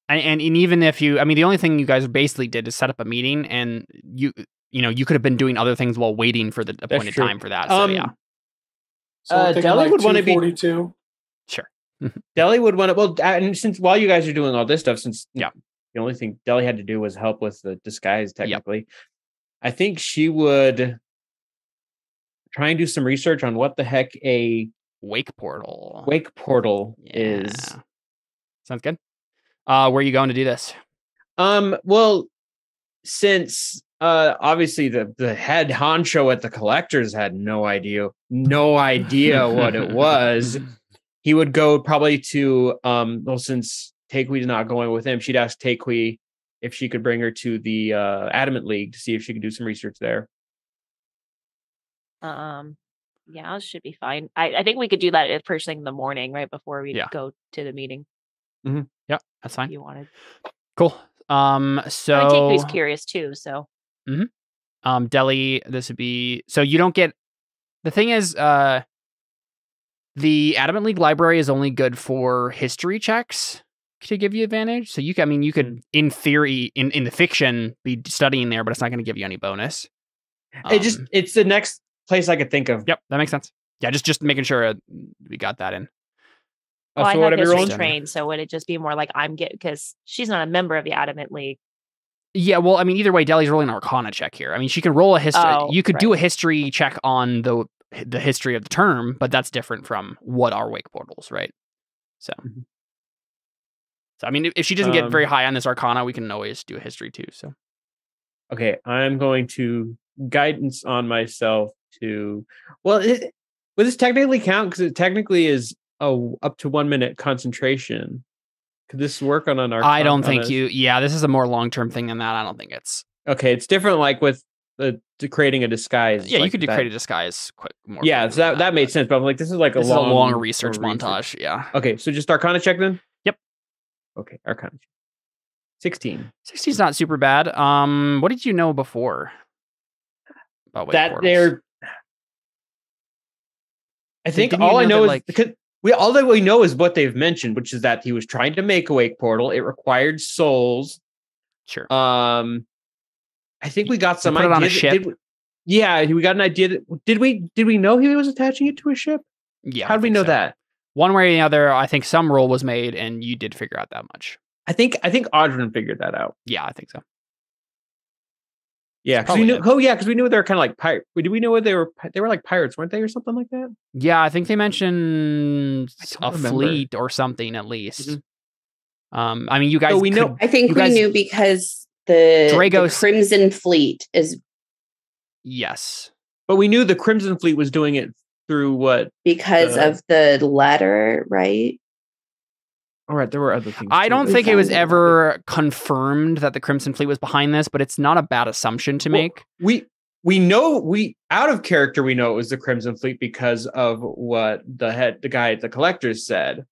And, and and even if you, I mean, the only thing you guys basically did is set up a meeting, and you you know you could have been doing other things while waiting for the appointed time for that. So Um, yeah, So Uh, Delly like would wanna be- 242. sure. Delly would want to well and since while you guys are doing all this stuff, since Yeah. the only thing Delly had to do was help with the disguise technically. I think she would try and do some research on what the heck a Wake portal. wake portal is. Sounds good. Uh, where are you going to do this? Um, well, since uh obviously the the head honcho at the collectors had no idea, no idea what it was, he would go probably to um well since Takewee's not going with him, she'd ask Takewee if she could bring her to the uh Adamant League to see if she could do some research there. Um, yeah, it should be fine. I, I think we could do that at first thing in the morning, right before we Yeah. go to the meeting. Yeah, that's fine. you wanted. Cool. Um, I mean, so Takewe's curious too, so um Delly, this would be so you don't get the thing is uh the Adamant League library is only good for history checks to give you advantage. So you can I mean you could in theory in, in the fiction be studying there, but it's not going to give you any bonus. it just Um, it's the next place I could think of. Yep, that makes sense. Yeah, just just making sure uh, we got that in. Uh, well, I so have whatever you're history trained, so would it just be more like I'm get because she's not a member of the Adamant League? Yeah, well, I mean, either way, Delly's rolling an Arcana check here. I mean, she can roll a history. Oh, you could do a history check on the the history of the term, but that's different from what are wake portals, right? So, Mhm. so I mean, if- if she doesn't get Um, very high on this Arcana, we can always do a history too. So, Okay, I'm going to guidance on myself to. Well, it, would this technically count? Because it technically is a up to one minute concentration. Could this work on an? Arc? I don't think a- you. Yeah, this is a more long term thing than that. I don't think it's. Okay, it's different. Like with the creating a disguise. Yeah, you could do that. create a disguise quick. More Yeah, so that than that made sense. But I'm like, this is like a This is a long, long research a montage. Yeah, Okay, so just Arcana check then. Yep. Okay, Arcana. check. Sixteen. 60's not super bad. Um, what did you know before? That portals? they're I think all I know that, is like- because we all that we know is what they've mentioned, which is that he was trying to make a wake portal. It required souls. sure. Um I think we got some put it on a ship. Did we- Yeah, we got an idea. That, did we did we know he was attaching it to a ship? Yeah. How did we know so. that? One way or the other, I think some rule was made, and you did figure out that much. I think I think Adran figured that out. Yeah, I think so. Yeah, because we knew. did. Oh, yeah, because we knew they were kind of like pirate. Did we know what they were? They were like pirates, weren't they, or something like that? Yeah, I think they mentioned a remember. fleet or something at least. Mhm. Um, I mean, you guys. we know- could- I think we guys- knew because the, the Crimson Fleet is yes. But we knew the Crimson Fleet was doing it through what? because Uh, of the letter, right? All right, there were other things. I too, don't think it was ever confirmed that the Crimson Fleet was behind this, but it's not a bad assumption to Well, make. we we know we out of character we know it was the Crimson Fleet because of what the head the guy at the collectors said.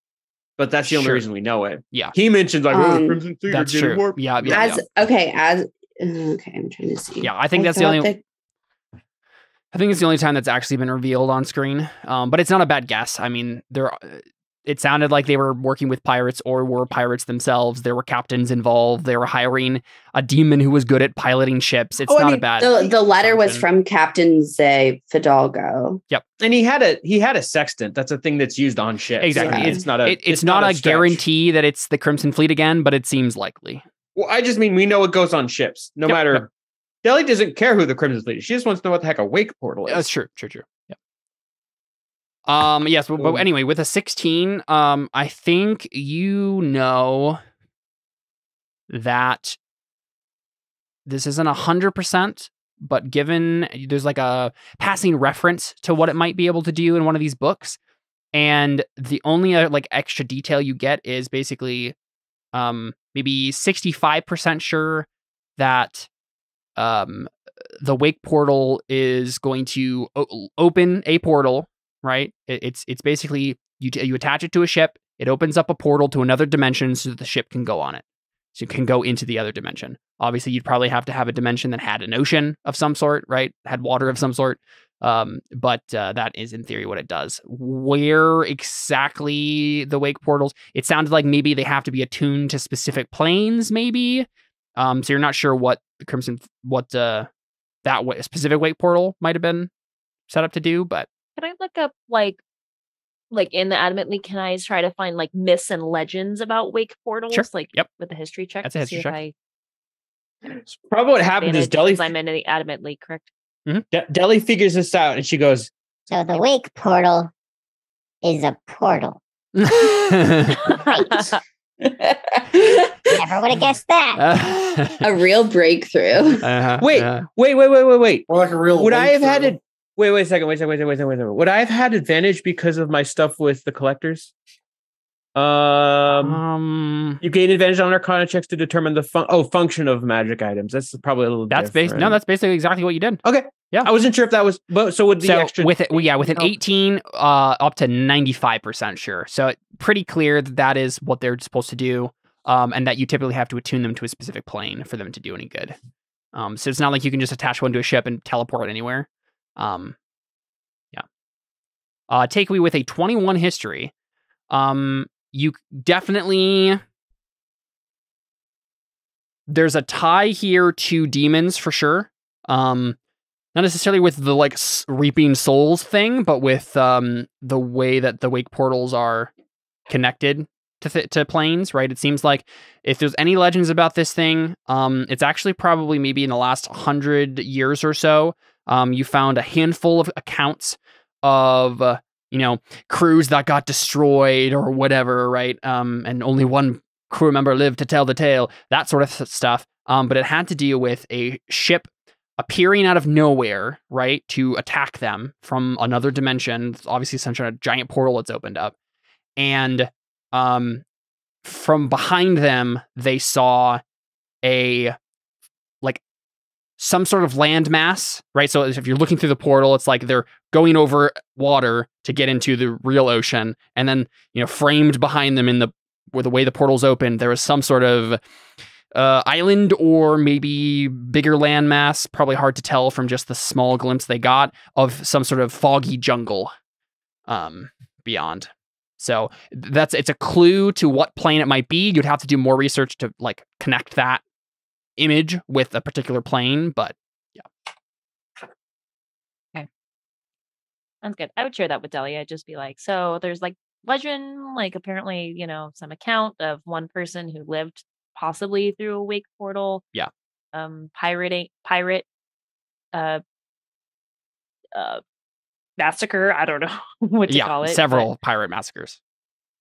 But that's the only Sure. reason we know it. Yeah. He mentioned like, oh, the Um, Crimson Fleet That's true. warped. Yeah, yeah, as okay, as okay, I'm trying to see. Yeah, I think that's the only- that- I think it's the only time that's actually been revealed on screen. Um, but it's not a bad guess. I mean, there. It sounded like they were working with pirates or were pirates themselves. There were captains involved. They were hiring a demon who was good at piloting ships. It's Oh, I not a bad. the the letter was from Captain Zay Fidalgo. Yep, and he had a he had a sextant. That's a thing that's used on ships. Exactly. I mean, It's- it's not a It, it's, not, a, stretch. guarantee that it's the Crimson Fleet again, but it seems likely. Well, I just mean we know it goes on ships, no Yep, matter. yep. Delly doesn't care who the Crimson Fleet is. She just wants to know what the heck a wake portal is. That's true. True. True. Um. Yes. But, but anyway, with a sixteen, um, I think you know that this isn't a hundred percent, but given there's like a passing reference to what it might be able to do in one of these books, and the only uh, like extra detail you get is basically, um, maybe sixty five percent sure that, um, the wake portal is going to o- open a portal right? It- it's it's basically you you attach it to a ship it opens up a portal to another dimension so that the ship can go on it so it can go into the other dimension. Obviously you'd probably have to have a dimension that had an ocean of some sort right? Had water of some sort um, but uh, that is in theory what it does. Where exactly the wake portals it sounded like maybe they have to be attuned to specific planes maybe? Um, so you're not sure what the crimson what uh, that specific wake portal might have been set up to do but Can I look up like like in the Adamant League can I try to find like myths and legends about wake portals? Like Yep. with a history check. That's a to see history if check. I Probably what happened is advantage Delly I'm in the Adamant League correct. De- Delly figures this out and she goes, So the wake portal is a portal. Right. Never would have guessed that. A real breakthrough. Uh-huh, Wait, uh-huh. wait, wait, wait, wait, wait. Or like a real. Would I have had walkthrough. It? Wait, wait a second. Wait a second. Wait a second. Wait a second. Wait a second. Would I have had advantage because of my stuff with the collectors? Um, um you gain advantage on Arcana checks to determine the fun- oh function of magic items. That's probably a little. that's based no that's basically exactly what you did okay. Yeah. I wasn't sure if that was. But so would the so extra with it well, yeah with an help? 18 uh up to 95% sure so pretty clear that that is what they're supposed to do um and that you typically have to attune them to a specific plane for them to do any good um so it's not like you can just attach one to a ship and teleport anywhere um yeah. Uh takeaway with a 21 history. Um you definitely there's a tie here to demons for sure. Um not necessarily with the like reaping souls thing, but with um the way that the wake portals are connected to th- to planes, right? It seems like if there's any legends about this thing, um, it's actually probably maybe in the last hundred years or so, um, you found a handful of accounts of uh, you know crews that got destroyed or whatever, right? Um, and only one crew member lived to tell the tale, that sort of stuff. Um, but it had to deal with a ship appearing out of nowhere, right, to attack them from another dimension. Obviously, some essentially a giant portal that's opened up, and um, from behind them they saw a some sort of landmass, right? So if you're looking through the portal, it's like they're going over water to get into the real ocean, and then you know framed behind them in the where the way the portal's open, there was some sort of uh, island or maybe bigger landmass. Probably hard to tell from just the small glimpse they got of some sort of foggy jungle um, beyond. So that's it's a clue to what plane it might be. You'd have to do more research to like connect that image with a particular plane, but yeah. Okay. Sounds good. I would share that with Delia. Just be like, so there's like legend, like apparently, you know, some account of one person who lived possibly through a wake portal. Yeah. Um, pirating, pirate, uh, uh, massacre. I don't know what to yeah, call it. but, several pirate massacres.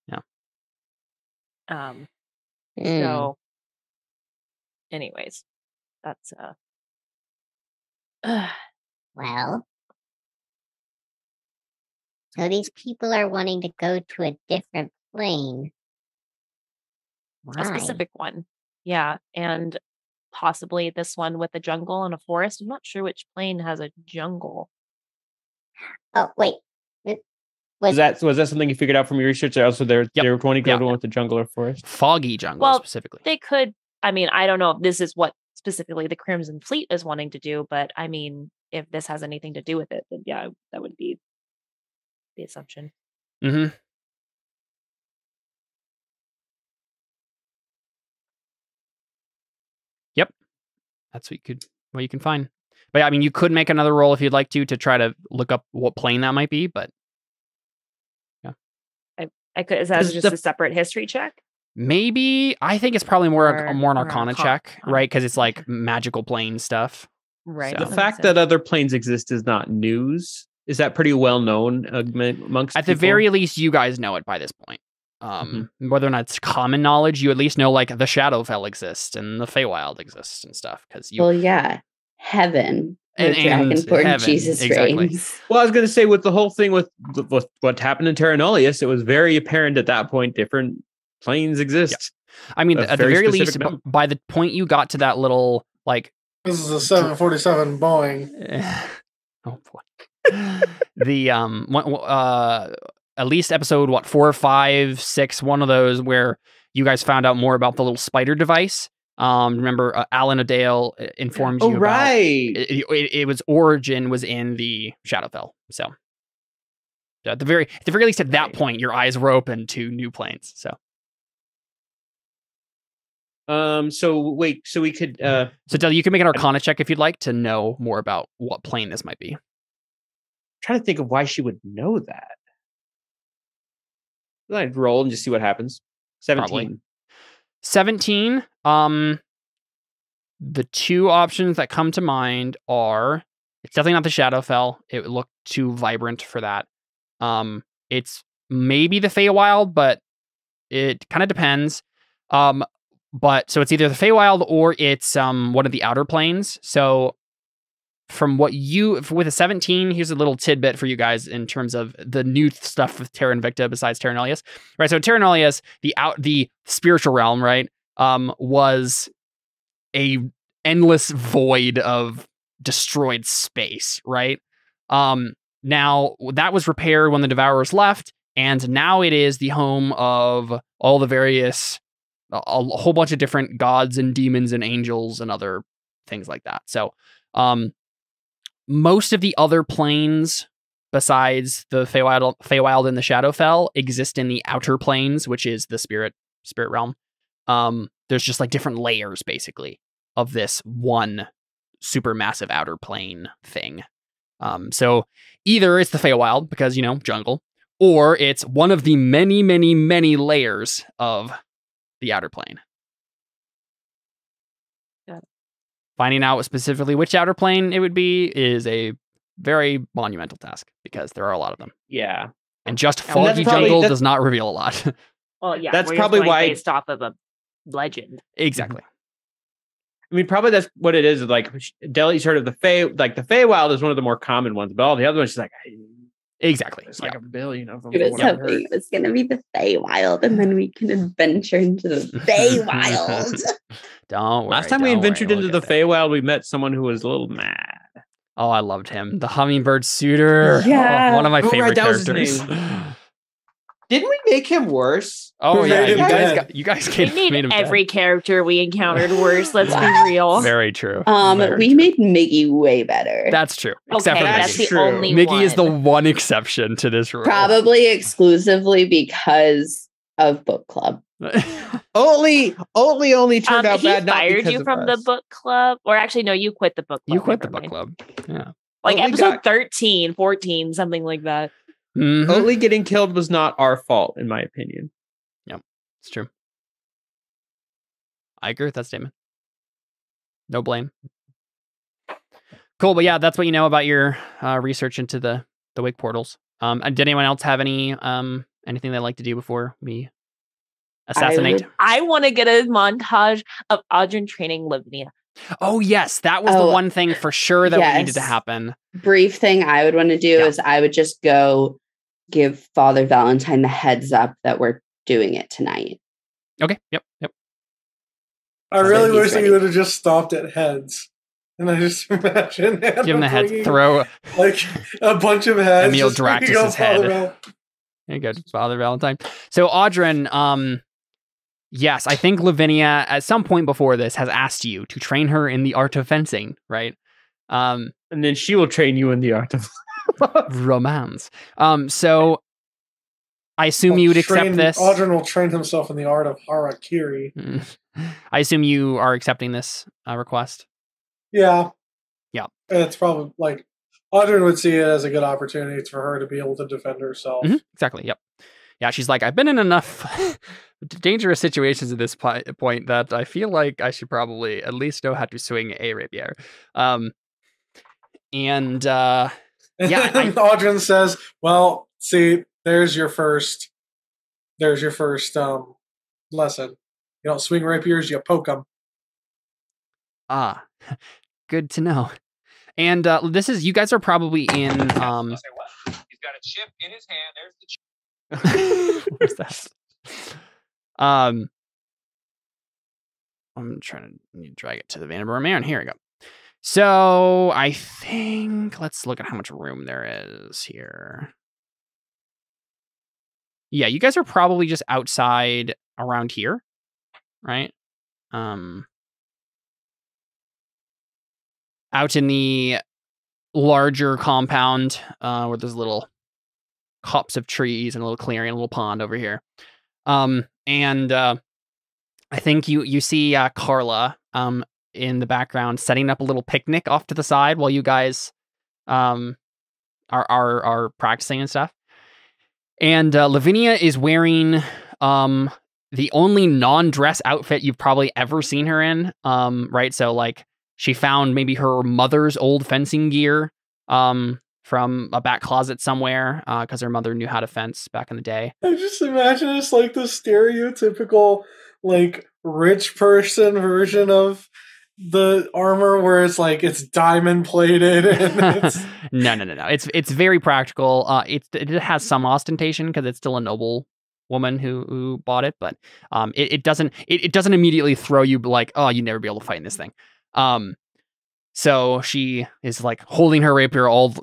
Yeah. Um, Hmm. so, anyways, that's uh. Well, so these people are wanting to go to a different plane. Why? a specific one. Yeah, and possibly this one with a jungle and a forest. I'm not sure which plane has a jungle. Oh wait, Was that was that something you figured out from your research? Also, they're Yep. they're wanting to go Yeah. to one with the jungle or forest. Foggy jungle Well, specifically. They could. I mean, I don't know if this is what specifically the Crimson Fleet is wanting to do, but I mean, if this has anything to do with it, then yeah, that would be the assumption. hmm Yep, that's what you could what you can find. But yeah, I mean, you could make another roll if you'd like to to try to look up what plane that might be. But yeah. I could. Is that just the- a separate history check? Maybe I think it's probably more Or- a more an or Arcana Arcana- check, right? Because it's like magical plane stuff. Right. So- The fact that other planes exist is not news. Is that pretty well known amongst At the very least, you guys know it by this point. Um, Whether or not it's common knowledge, you at least know like the Shadowfell exists and the Feywild exists and stuff. Because you Well, yeah, heaven. And- where and Dragonborn heaven, Jesus exactly. reigns. Well, I was going to say with the whole thing with, with what happened in Terra Nullius, it was very apparent at that point different planes exist. I mean, a at the very very least, specific b- by the point you got to that little like, This is a 747 Boeing. oh boy, the um, one- uh, at least episode what four, five, six, one of those where you guys found out more about the little spider device. Um, remember, uh, Alan O'Dale uh, informed Oh, you about right. it, it, it was origin was in the Shadowfell. So at the very at the very least at that point, your eyes were open to new planes. So Um. So wait. So we could. Uh. so Del, you can make an Arcana check if you'd like to know more about what plane this might be. Trying to think of why she would know that. I'd roll and just see what happens. Probably. Seventeen. 17 um the two options that come to mind are it's definitely not the shadowfell it would look too vibrant for that um it's maybe the Feywild but it kind of depends um but so it's either the Feywild or it's um one of the outer planes. So from what you with a 17 here's a little tidbit for you guys in terms of the new stuff with Terra Invicta besides Terra Nullius. Right so Terra Nullius the out the spiritual realm right um was a endless void of destroyed space right? Um now that was repaired when the devourers left and now it is the home of all the various a, a whole bunch of different gods and demons and angels and other things like that so um most of the other planes besides the Feywild, Feywild and the Shadowfell exist in the outer planes, which is the spirit spirit realm. Um, there's just like different layers basically of this one super massive outer plane thing. Um, so either it's the Feywild because you know jungle, or it's one of the many, many, many layers of the outer plane. Finding out specifically which outer plane it would be is a very monumental task because there are a lot of them. Yeah. And just And foggy probably- jungle does not reveal a lot. Well, yeah, That's probably why- based off of a legend. exactly. I mean, probably that's what it is. Like Delly's heard of the Fey, like the Feywild is one of the more common ones, but all the other ones, she's like, Exactly. there's Yeah. like a billion of them. It was from what I've hoping it was going to be the Feywild, and then we can adventure into the Feywild. Don't worry. Last time we adventured worry, we'll into the get there. Feywild, we met someone who was a little mad. Oh, I loved him. The hummingbird suitor. Oh, Yeah. one of my Oh, right, favorite that characters. Didn't we make him worse? oh yeah, you guys dead? got you guys We can made made him dead. every character we encountered worse. Let's be real. Very true. Um, Very we true. made Miggy way better. That's true. Except okay, for that's Miggy. the True. only Miggy one. is the one exception to this rule. Probably exclusively because of book club. Only, only, only turned Um, out he bad. not fired you of from the book club, or actually, no, you quit the book club. you quit the book mind. club. Yeah. Like Oatly episode got- 13, 14, something like that. Mhm. Oatly getting killed was not our fault, in my opinion. Yeah, it's true. I agree with that statement. No blame. Cool, but yeah, that's what you know about your uh, research into the the wake portals. Um, and did anyone else have any um anything they'd like to do before we assassinate? would- I want to get a montage of Audrey training Lavinia. Oh yes, that was the one thing for sure that needed to happen. Brief thing I would want to do Yeah. is I would just go give Father Valentine the heads up that we're doing it tonight. Okay. Yep. Yep. I really wish that ready. you would have just stopped at heads. And I just imagine Hannah Give him the head. Throw. like a bunch of heads. Emil just Dracktus's head. Val- There you go, Father Valentine. So Adran, um, yes, I think Lavinia at some point before this has asked you to train her in the art of fencing, right? Um, And then she will train you in the art of romance. Um, so I assume you would accept train- this. Adran will train himself in the art of harakiri. Mm. I assume you are accepting this uh, request. Yeah. Yeah. And it's probably like Adran would see it as a good opportunity for her to be able to defend herself. Mhm, Exactly. Yep. Yeah, she's like, I've been in enough dangerous situations at this po- point that I feel like I should probably at least know how to swing a rapier. Um, and uh, Yeah, I- Adran says, Well, see, there's your first there's your first um lesson. You don't swing rapiers, you poke them. ah, good to know. And uh, this is you guys are probably in um. He's got a chip in his hand. There's the chip. Where's that? Um, I'm trying to drag it to the Vanderboren Man. Here we go. So I think let's look at how much room there is here. Yeah, you guys are probably just outside around here, right? Um, out in the larger compound uh, where there's little copse of trees and a little clearing, a little pond over here. Um, and uh, I think you you see uh, Carla um in the background setting up a little picnic off to the side while you guys um are are are practicing and stuff. And uh, Lavinia is wearing um the only non-dress outfit you've probably ever seen her in. Um, right? So like she found maybe her mother's old fencing gear um from a back closet somewhere because her mother knew how to fence back in the day. I just imagine it's like the stereotypical like rich person version of the armor where it's like it's diamond plated and it's no, no, no, no. It's it's very practical. Uh, it it has some ostentation because it's still a noble woman who who bought it, but um, it, it doesn't it, it doesn't immediately throw you like oh you'd never be able to fight in this thing. Um, so she is like holding her rapier all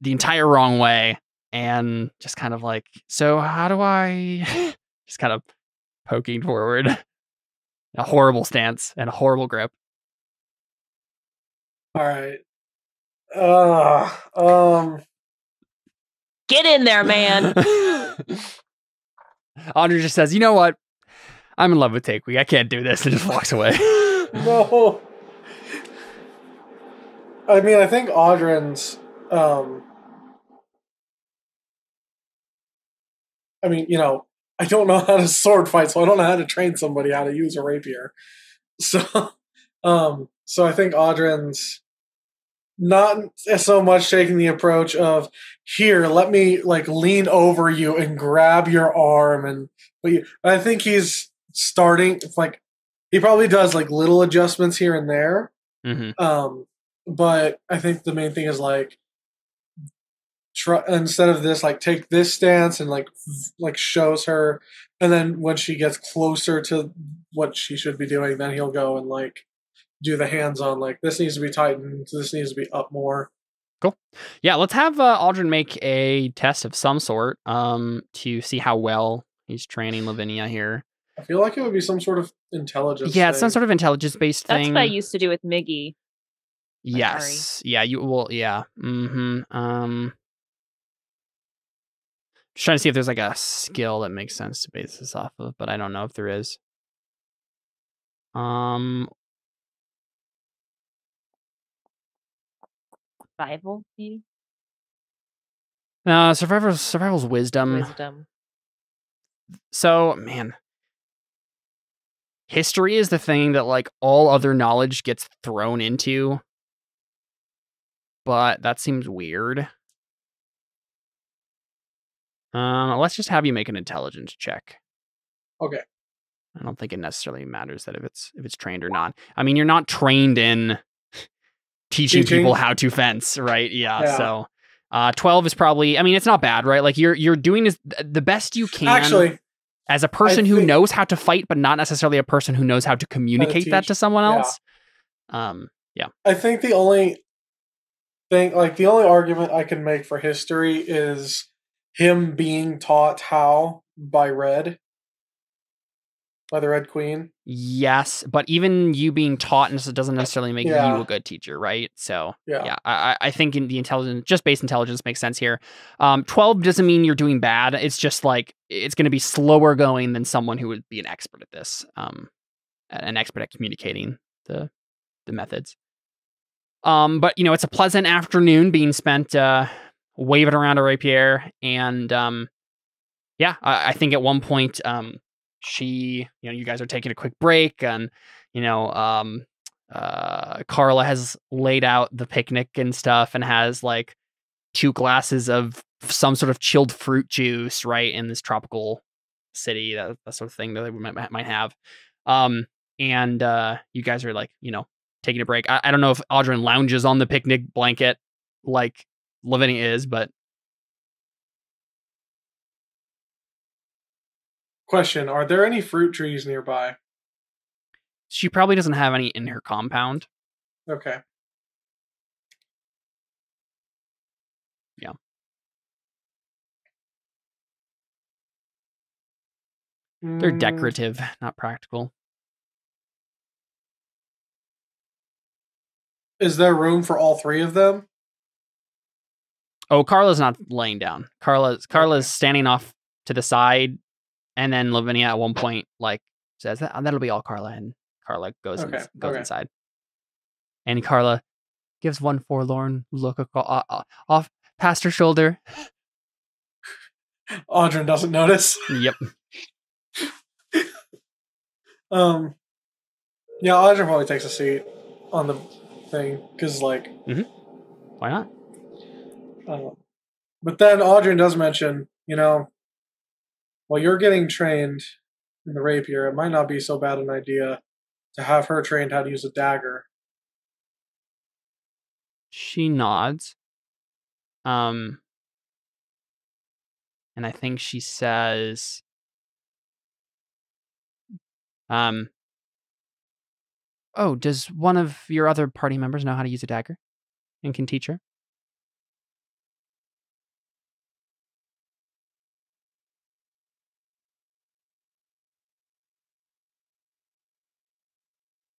the entire wrong way and just kind of like so how do I just kind of poking forward. A horrible stance and a horrible grip. all right. Uh um Get in there, man. Audrey just says, "You know what? I'm in love with Take Week. I can't do this," and just walks away. no. I mean, I think Adran's um I mean, you know, I don't know how to sword fight, so I don't know how to train somebody how to use a rapier. So um so I think Adran's not so much taking the approach of here, let me like lean over you and grab your arm and but you, I think he's starting it's like he probably does like little adjustments here and there. hmm Um, but I think the main thing is like try instead of this, like take this stance and like v- like shows her, and then when she gets closer to what she should be doing, then he'll go and like do the hands on like this needs to be tightened, this needs to be up more. Cool. Yeah, let's have uh, Adran make a test of some sort um, to see how well he's training Lavinia here. I feel like it would be some sort of intelligence. yeah, it's some sort of intelligence-based thing That's what I used to do with Miggy. Yes. Yeah, you will yeah. Mm-hmm. Um just trying to see if there's like a skill that makes sense to base this off of, but I don't know if there is. Um Survival, maybe Uh, survival, survival's wisdom. wisdom. So, man, history is the thing that like all other knowledge gets thrown into, but that seems weird. Um, let's just have you make an intelligence check. Okay. I don't think it necessarily matters that if it's if it's trained or not. I mean, you're not trained in teaching, Teaching? people how to fence, right? Yeah. Yeah. So, uh, twelve is probably. I mean, it's not bad, right? Like you're you're doing is the best you can Actually, as a person who think- knows how to fight, but not necessarily a person who knows how to communicate that to someone Yeah. else. Um, yeah. I think the only thing, like the only argument I can make for history is him being taught how by Red, by the Red Queen. yes, but even you being taught and doesn't necessarily make Yeah. you a good teacher, right? So Yeah. yeah, I, I- I think in the intelligence, just base intelligence makes sense here. Um, twelve doesn't mean you're doing bad. It's just like it's going to be slower going than someone who would be an expert at this. Um, an expert at communicating the the methods. Um, but you know, it's a pleasant afternoon being spent uh, waving around a rapier, and um, yeah, I, I think at one point, um, she, you know, you guys are taking a quick break, and you know, um, uh, Carla has laid out the picnic and stuff, and has like two glasses of some sort of chilled fruit juice, right, in this tropical city, that, that sort of thing that they might, might have. Um, and uh, you guys are like, you know, taking a break. I, I don't know if Adran lounges on the picnic blanket like Lavinia is, but Question: Are there any fruit trees nearby? she probably doesn't have any in her compound. Okay. Yeah. They're Mm, decorative, not practical. Is there room for all three of them? Oh, Carla's not laying down. Carla's Carla's standing off to the side, and then Lavinia at one point like says that that'll be all Carla, and Carla goes Okay, ins- goes okay. inside, and Carla gives one forlorn look uh, uh, off past her shoulder. Adran doesn't notice. Yep. Um, yeah, Adran probably takes a seat on the thing because, like, Why not? Uh, but then Adran does mention, you know, while you're getting trained in the rapier, it might not be so bad an idea to have her trained how to use a dagger. She nods. Um, and I think she says, um, oh, does one of your other party members know how to use a dagger and can teach her?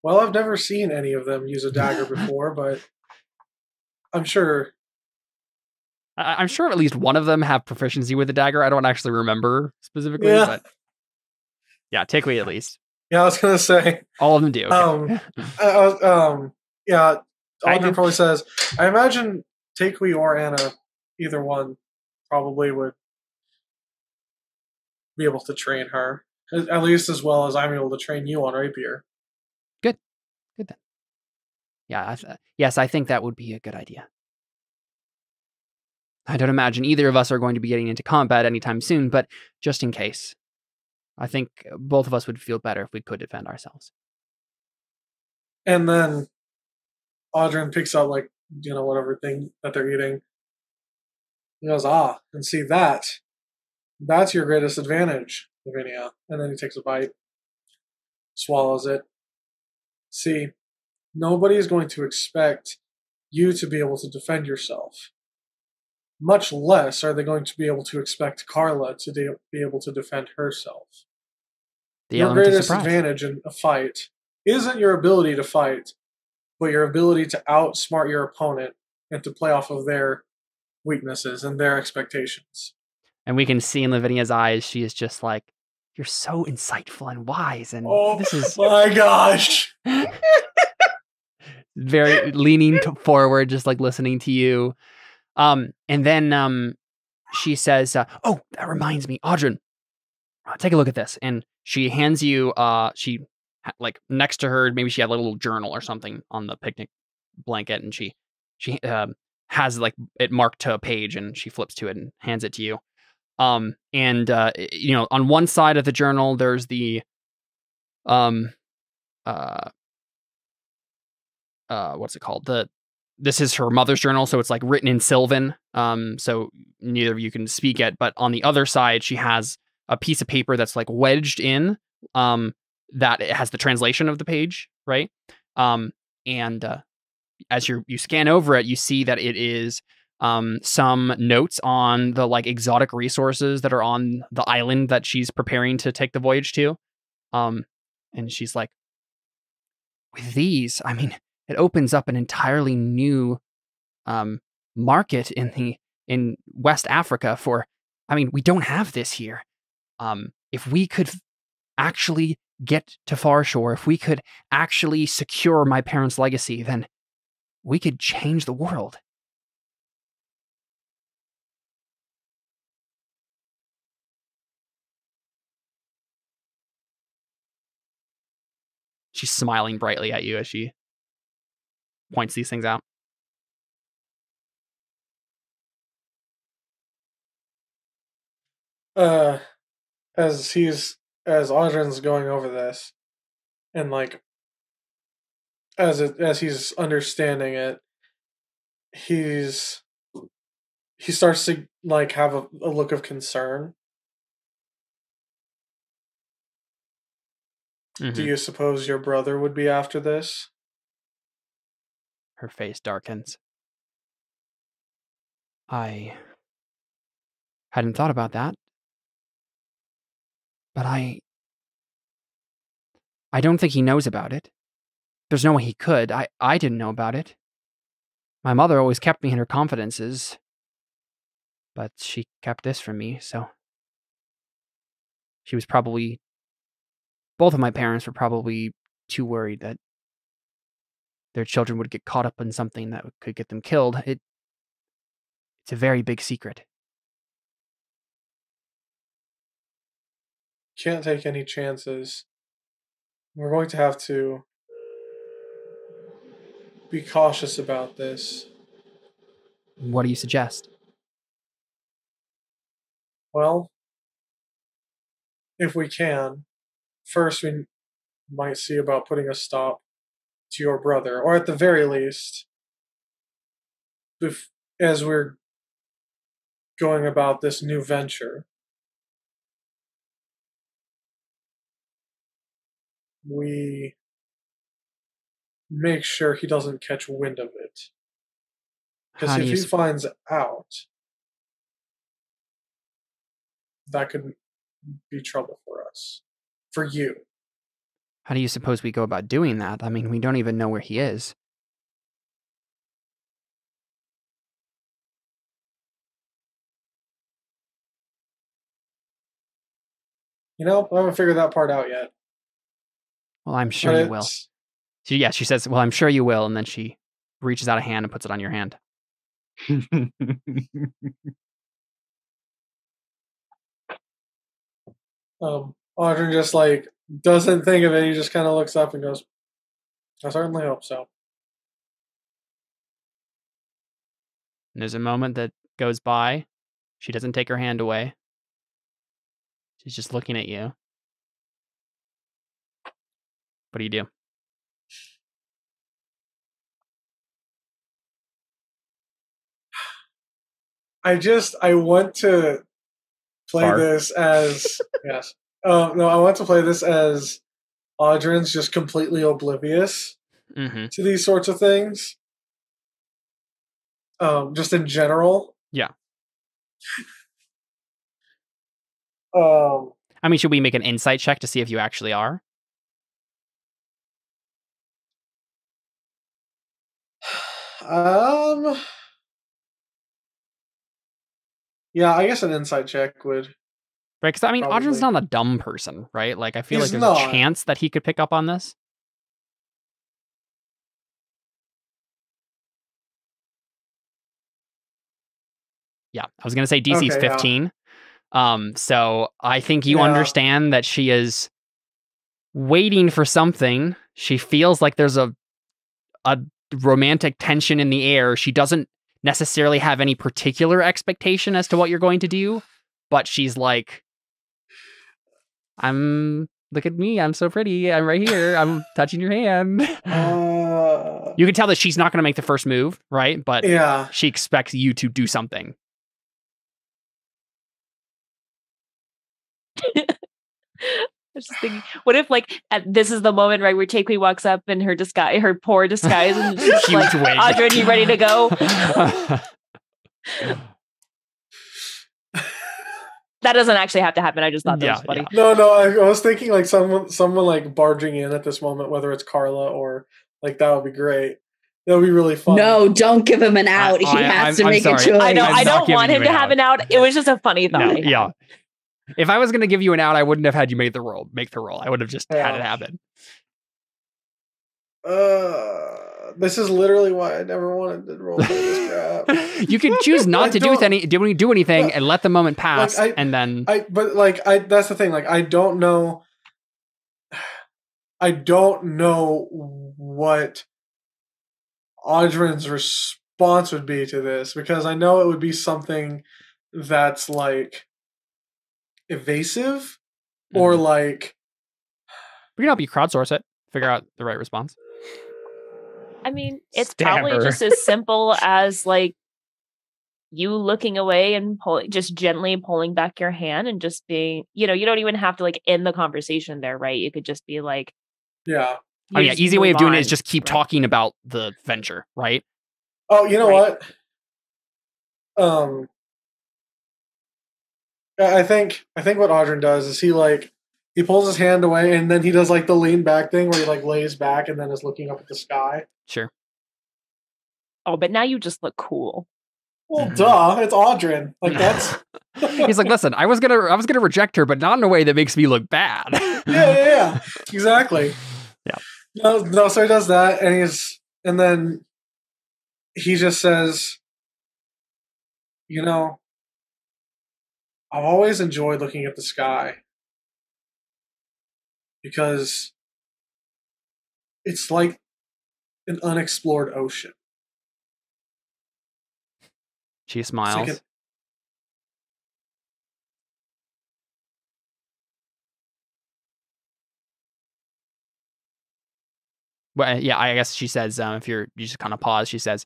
Well, I've never seen any of them use a dagger before, but I'm sure. I- I'm sure at least one of them have proficiency with a dagger. I don't actually remember specifically, Yeah. but yeah, Tikwi at least. Yeah, I was gonna say. All of them do. okay. Um, I um, yeah, do- probably says. I imagine Takui or Anna, either one, probably would be able to train her at least as well as I'm able to train you on rapier. Yeah, I th- yes, I think that would be a good idea. I don't imagine either of us are going to be getting into combat anytime soon, but just in case, I think both of us would feel better if we could defend ourselves. And then Adran picks up like you know whatever thing that they're eating. He goes, ah, and see that. That's your greatest advantage, Lavinia. And then he takes a bite, swallows it. See, nobody is going to expect you to be able to defend yourself. Much less are they going to be able to expect Carla to de- be able to defend herself The your greatest advantage in a fight isn't your ability to fight, but your ability to outsmart your opponent and to play off of their weaknesses and their expectations. And we can see in Lavinia's eyes, she is just like, "You're so insightful and wise." And Oh this is my gosh! very leaning to forward, just like listening to you. Um, and then um, she says, uh, "Oh, that reminds me, Adran, uh, take a look at this." And she hands you, uh, she like next to her, maybe she had like a little journal or something on the picnic blanket, and she she um, has like it marked to a page, and she flips to it and hands it to you. Um, and uh, you know, on one side of the journal, there's the um, uh, uh, what's it called? The this is her mother's journal, so it's like written in Sylvan. Um, so neither of you can speak it, but on the other side, she has a piece of paper that's like wedged in, um, that it has the translation of the page, right? Um, and uh, as you you scan over it, you see that it is um some notes on the like exotic resources that are on the island that she's preparing to take the voyage to. Um, and she's like, with these, I mean, it opens up an entirely new um, market in the in West Africa for. I mean, we don't have this here. Um, if we could actually get to Far Shore, if we could actually secure my parents' legacy, then we could change the world. She's smiling brightly at you as she points these things out. uh as he's as Adran's going over this and like as it as he's understanding it he's he starts to like have a, a look of concern do Mhm. you suppose your brother would be after this Her face darkens. I hadn't thought about that. But I I don't think he knows about it. There's no way he could. I I didn't know about it. My mother always kept me in her confidences. But she kept this from me, so she was probably both of my parents were probably too worried that their children would get caught up in something that could get them killed. It it's a very big secret. can't take any chances we're going to have to be cautious about this What do you suggest? Well, if we can, first we might see about putting a stop to your brother, or at the very least, if, as we're going about this new venture, we make sure he doesn't catch wind of it. Because if he s- finds out, that could be trouble for us. For you. How do you suppose we go about doing that? I mean, we don't even know where he is. You know, I haven't figured that part out yet. Well, I'm sure but you will. She, yeah, she says, "Well, I'm sure you will," and then she reaches out a hand and puts it on your hand. Um, Audrey just like doesn't think of it. He just kind of looks up and goes, "I certainly hope so." And there's a moment that goes by. She doesn't take her hand away. She's just looking at you. What do you do? I just I want to play this as yes. Um, no, I want to play this as Adran's just completely oblivious Mm-hmm. to these sorts of things. Um, just in general. Yeah. um, I mean, should we make an insight check to see if you actually are? um, yeah, I guess an insight check would. Right? Because I mean, Probably. Not a dumb person, right? Like, I feel He's like there's not. a chance that he could pick up on this. Yeah, I was gonna say DC's okay, 15. Yeah. Um, so I think you yeah. understand that she is waiting for something. She feels like there's a a romantic tension in the air. She doesn't necessarily have any particular expectation as to what you're going to do, but she's like, I'm look at me, I'm so pretty, I'm right here, I'm touching your hand. Uh, You can tell that she's not gonna make the first move, right? But yeah. she expects you to do something. I was just thinking, what if like at, this is the moment right where Takei walks up in her disguise, her poor disguise, and she's like, wig. "Audrey, you ready to go?" That doesn't actually have to happen. I just thought that Yeah, was funny. No, no. I, I was thinking like someone, someone like barging in at this moment, whether it's Carla or like that would be great. That would be really fun. No, don't give him an out. he I- has I'm- to I'm make sorry. a choice. I know. I'm I don't want him an to have out. an out. It was just a funny thought. No, yeah. If I was going to give you an out, I wouldn't have had you make the roll. Make the roll. I would have just had it happen. Uh, this is literally why I never wanted to roll this crap. you could choose not to do any do, do anything and let the moment pass, I- and then I but like I that's the thing. Like I don't know. I don't know what Adran's response would be to this because I know it would be something that's like evasive or Mhm. like we can help you crowdsource it, figure out the right response. I mean, it's Stab probably her. just as simple as like you looking away and pulling, just gently pulling back your hand and just being, you know, you don't even have to like end the conversation there, right? You could just be like, yeah. Oh yeah, easy way of doing it on, is just keep right? talking about the venture, right? Oh, you know Right. what? Um, I I think I think what Adran does is he like he pulls his hand away and then he does like the lean back thing where he like lays back and then is looking up at the sky. Sure. Oh, but now you just look cool. Well, Mhm. duh, it's Adran. Like that's He's like, listen, I was gonna, I was gonna reject her, but not in a way that makes me look bad. yeah, yeah, yeah, exactly. Yeah. No, no. So he does that, and he's, and then he just says, "You know, I've always enjoyed looking at the sky because it's like an unexplored ocean. She smiles. like an- Well, yeah, I guess she says, um, if you're, you just kind of pause, she says,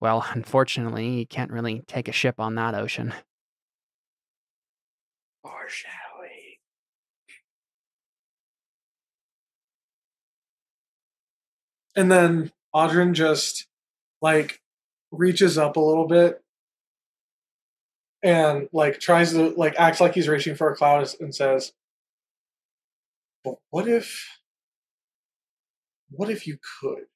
well, unfortunately, you can't really take a ship on that ocean. Foreshadowing. And then Adran just like reaches up a little bit and like tries to like acts like he's reaching for a cloud and says, "But what if what if you could?"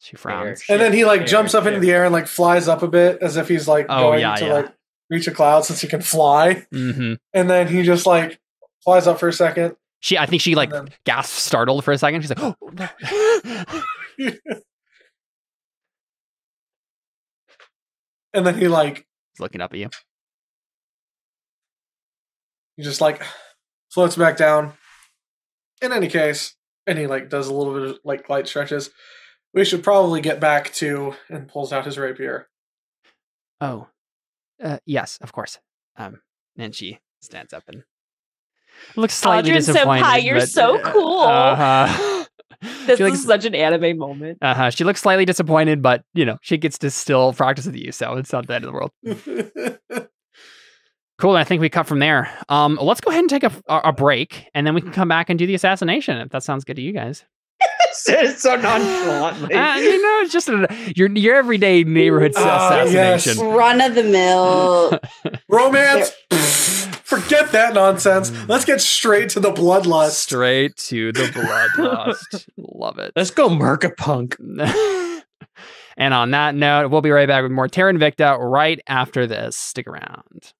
She frowns. And then he like jumps up into the air and like flies up a bit as if he's like Oh, going yeah, to yeah. like reach a cloud since he can fly. hmm And then he just like flies up for a second. She, I think she like then- gasps, startled for a second. She's like, oh, and then he like He's looking up at you. he just like floats back down. In any case, and he like does a little bit of like light stretches. We should probably get back to and pulls out his rapier. Oh, uh, yes, of course. Um, and she stands up and looks slightly Adran disappointed. Senpai, you're but- so cool. Uh-huh. This she looks, is such an anime moment. uh-huh. She looks slightly disappointed, but you know she gets to still practice with you, so it's not the end of the world. Cool. I think we cut from there. Um, let's go ahead and take a, a a break, and then we can come back and do the assassination if that sounds good to you guys. Said it so nonchalantly. Uh, you know, it's just a, your your everyday neighborhood Ah, yes. assassination. Run of the mill. Romance. Forget that nonsense. Let's get straight to the bloodlust. Straight to the bloodlust. Love it. Let's go Mercapunk. and on that note, we'll be right back with more Terra Invicta right after this. Stick around.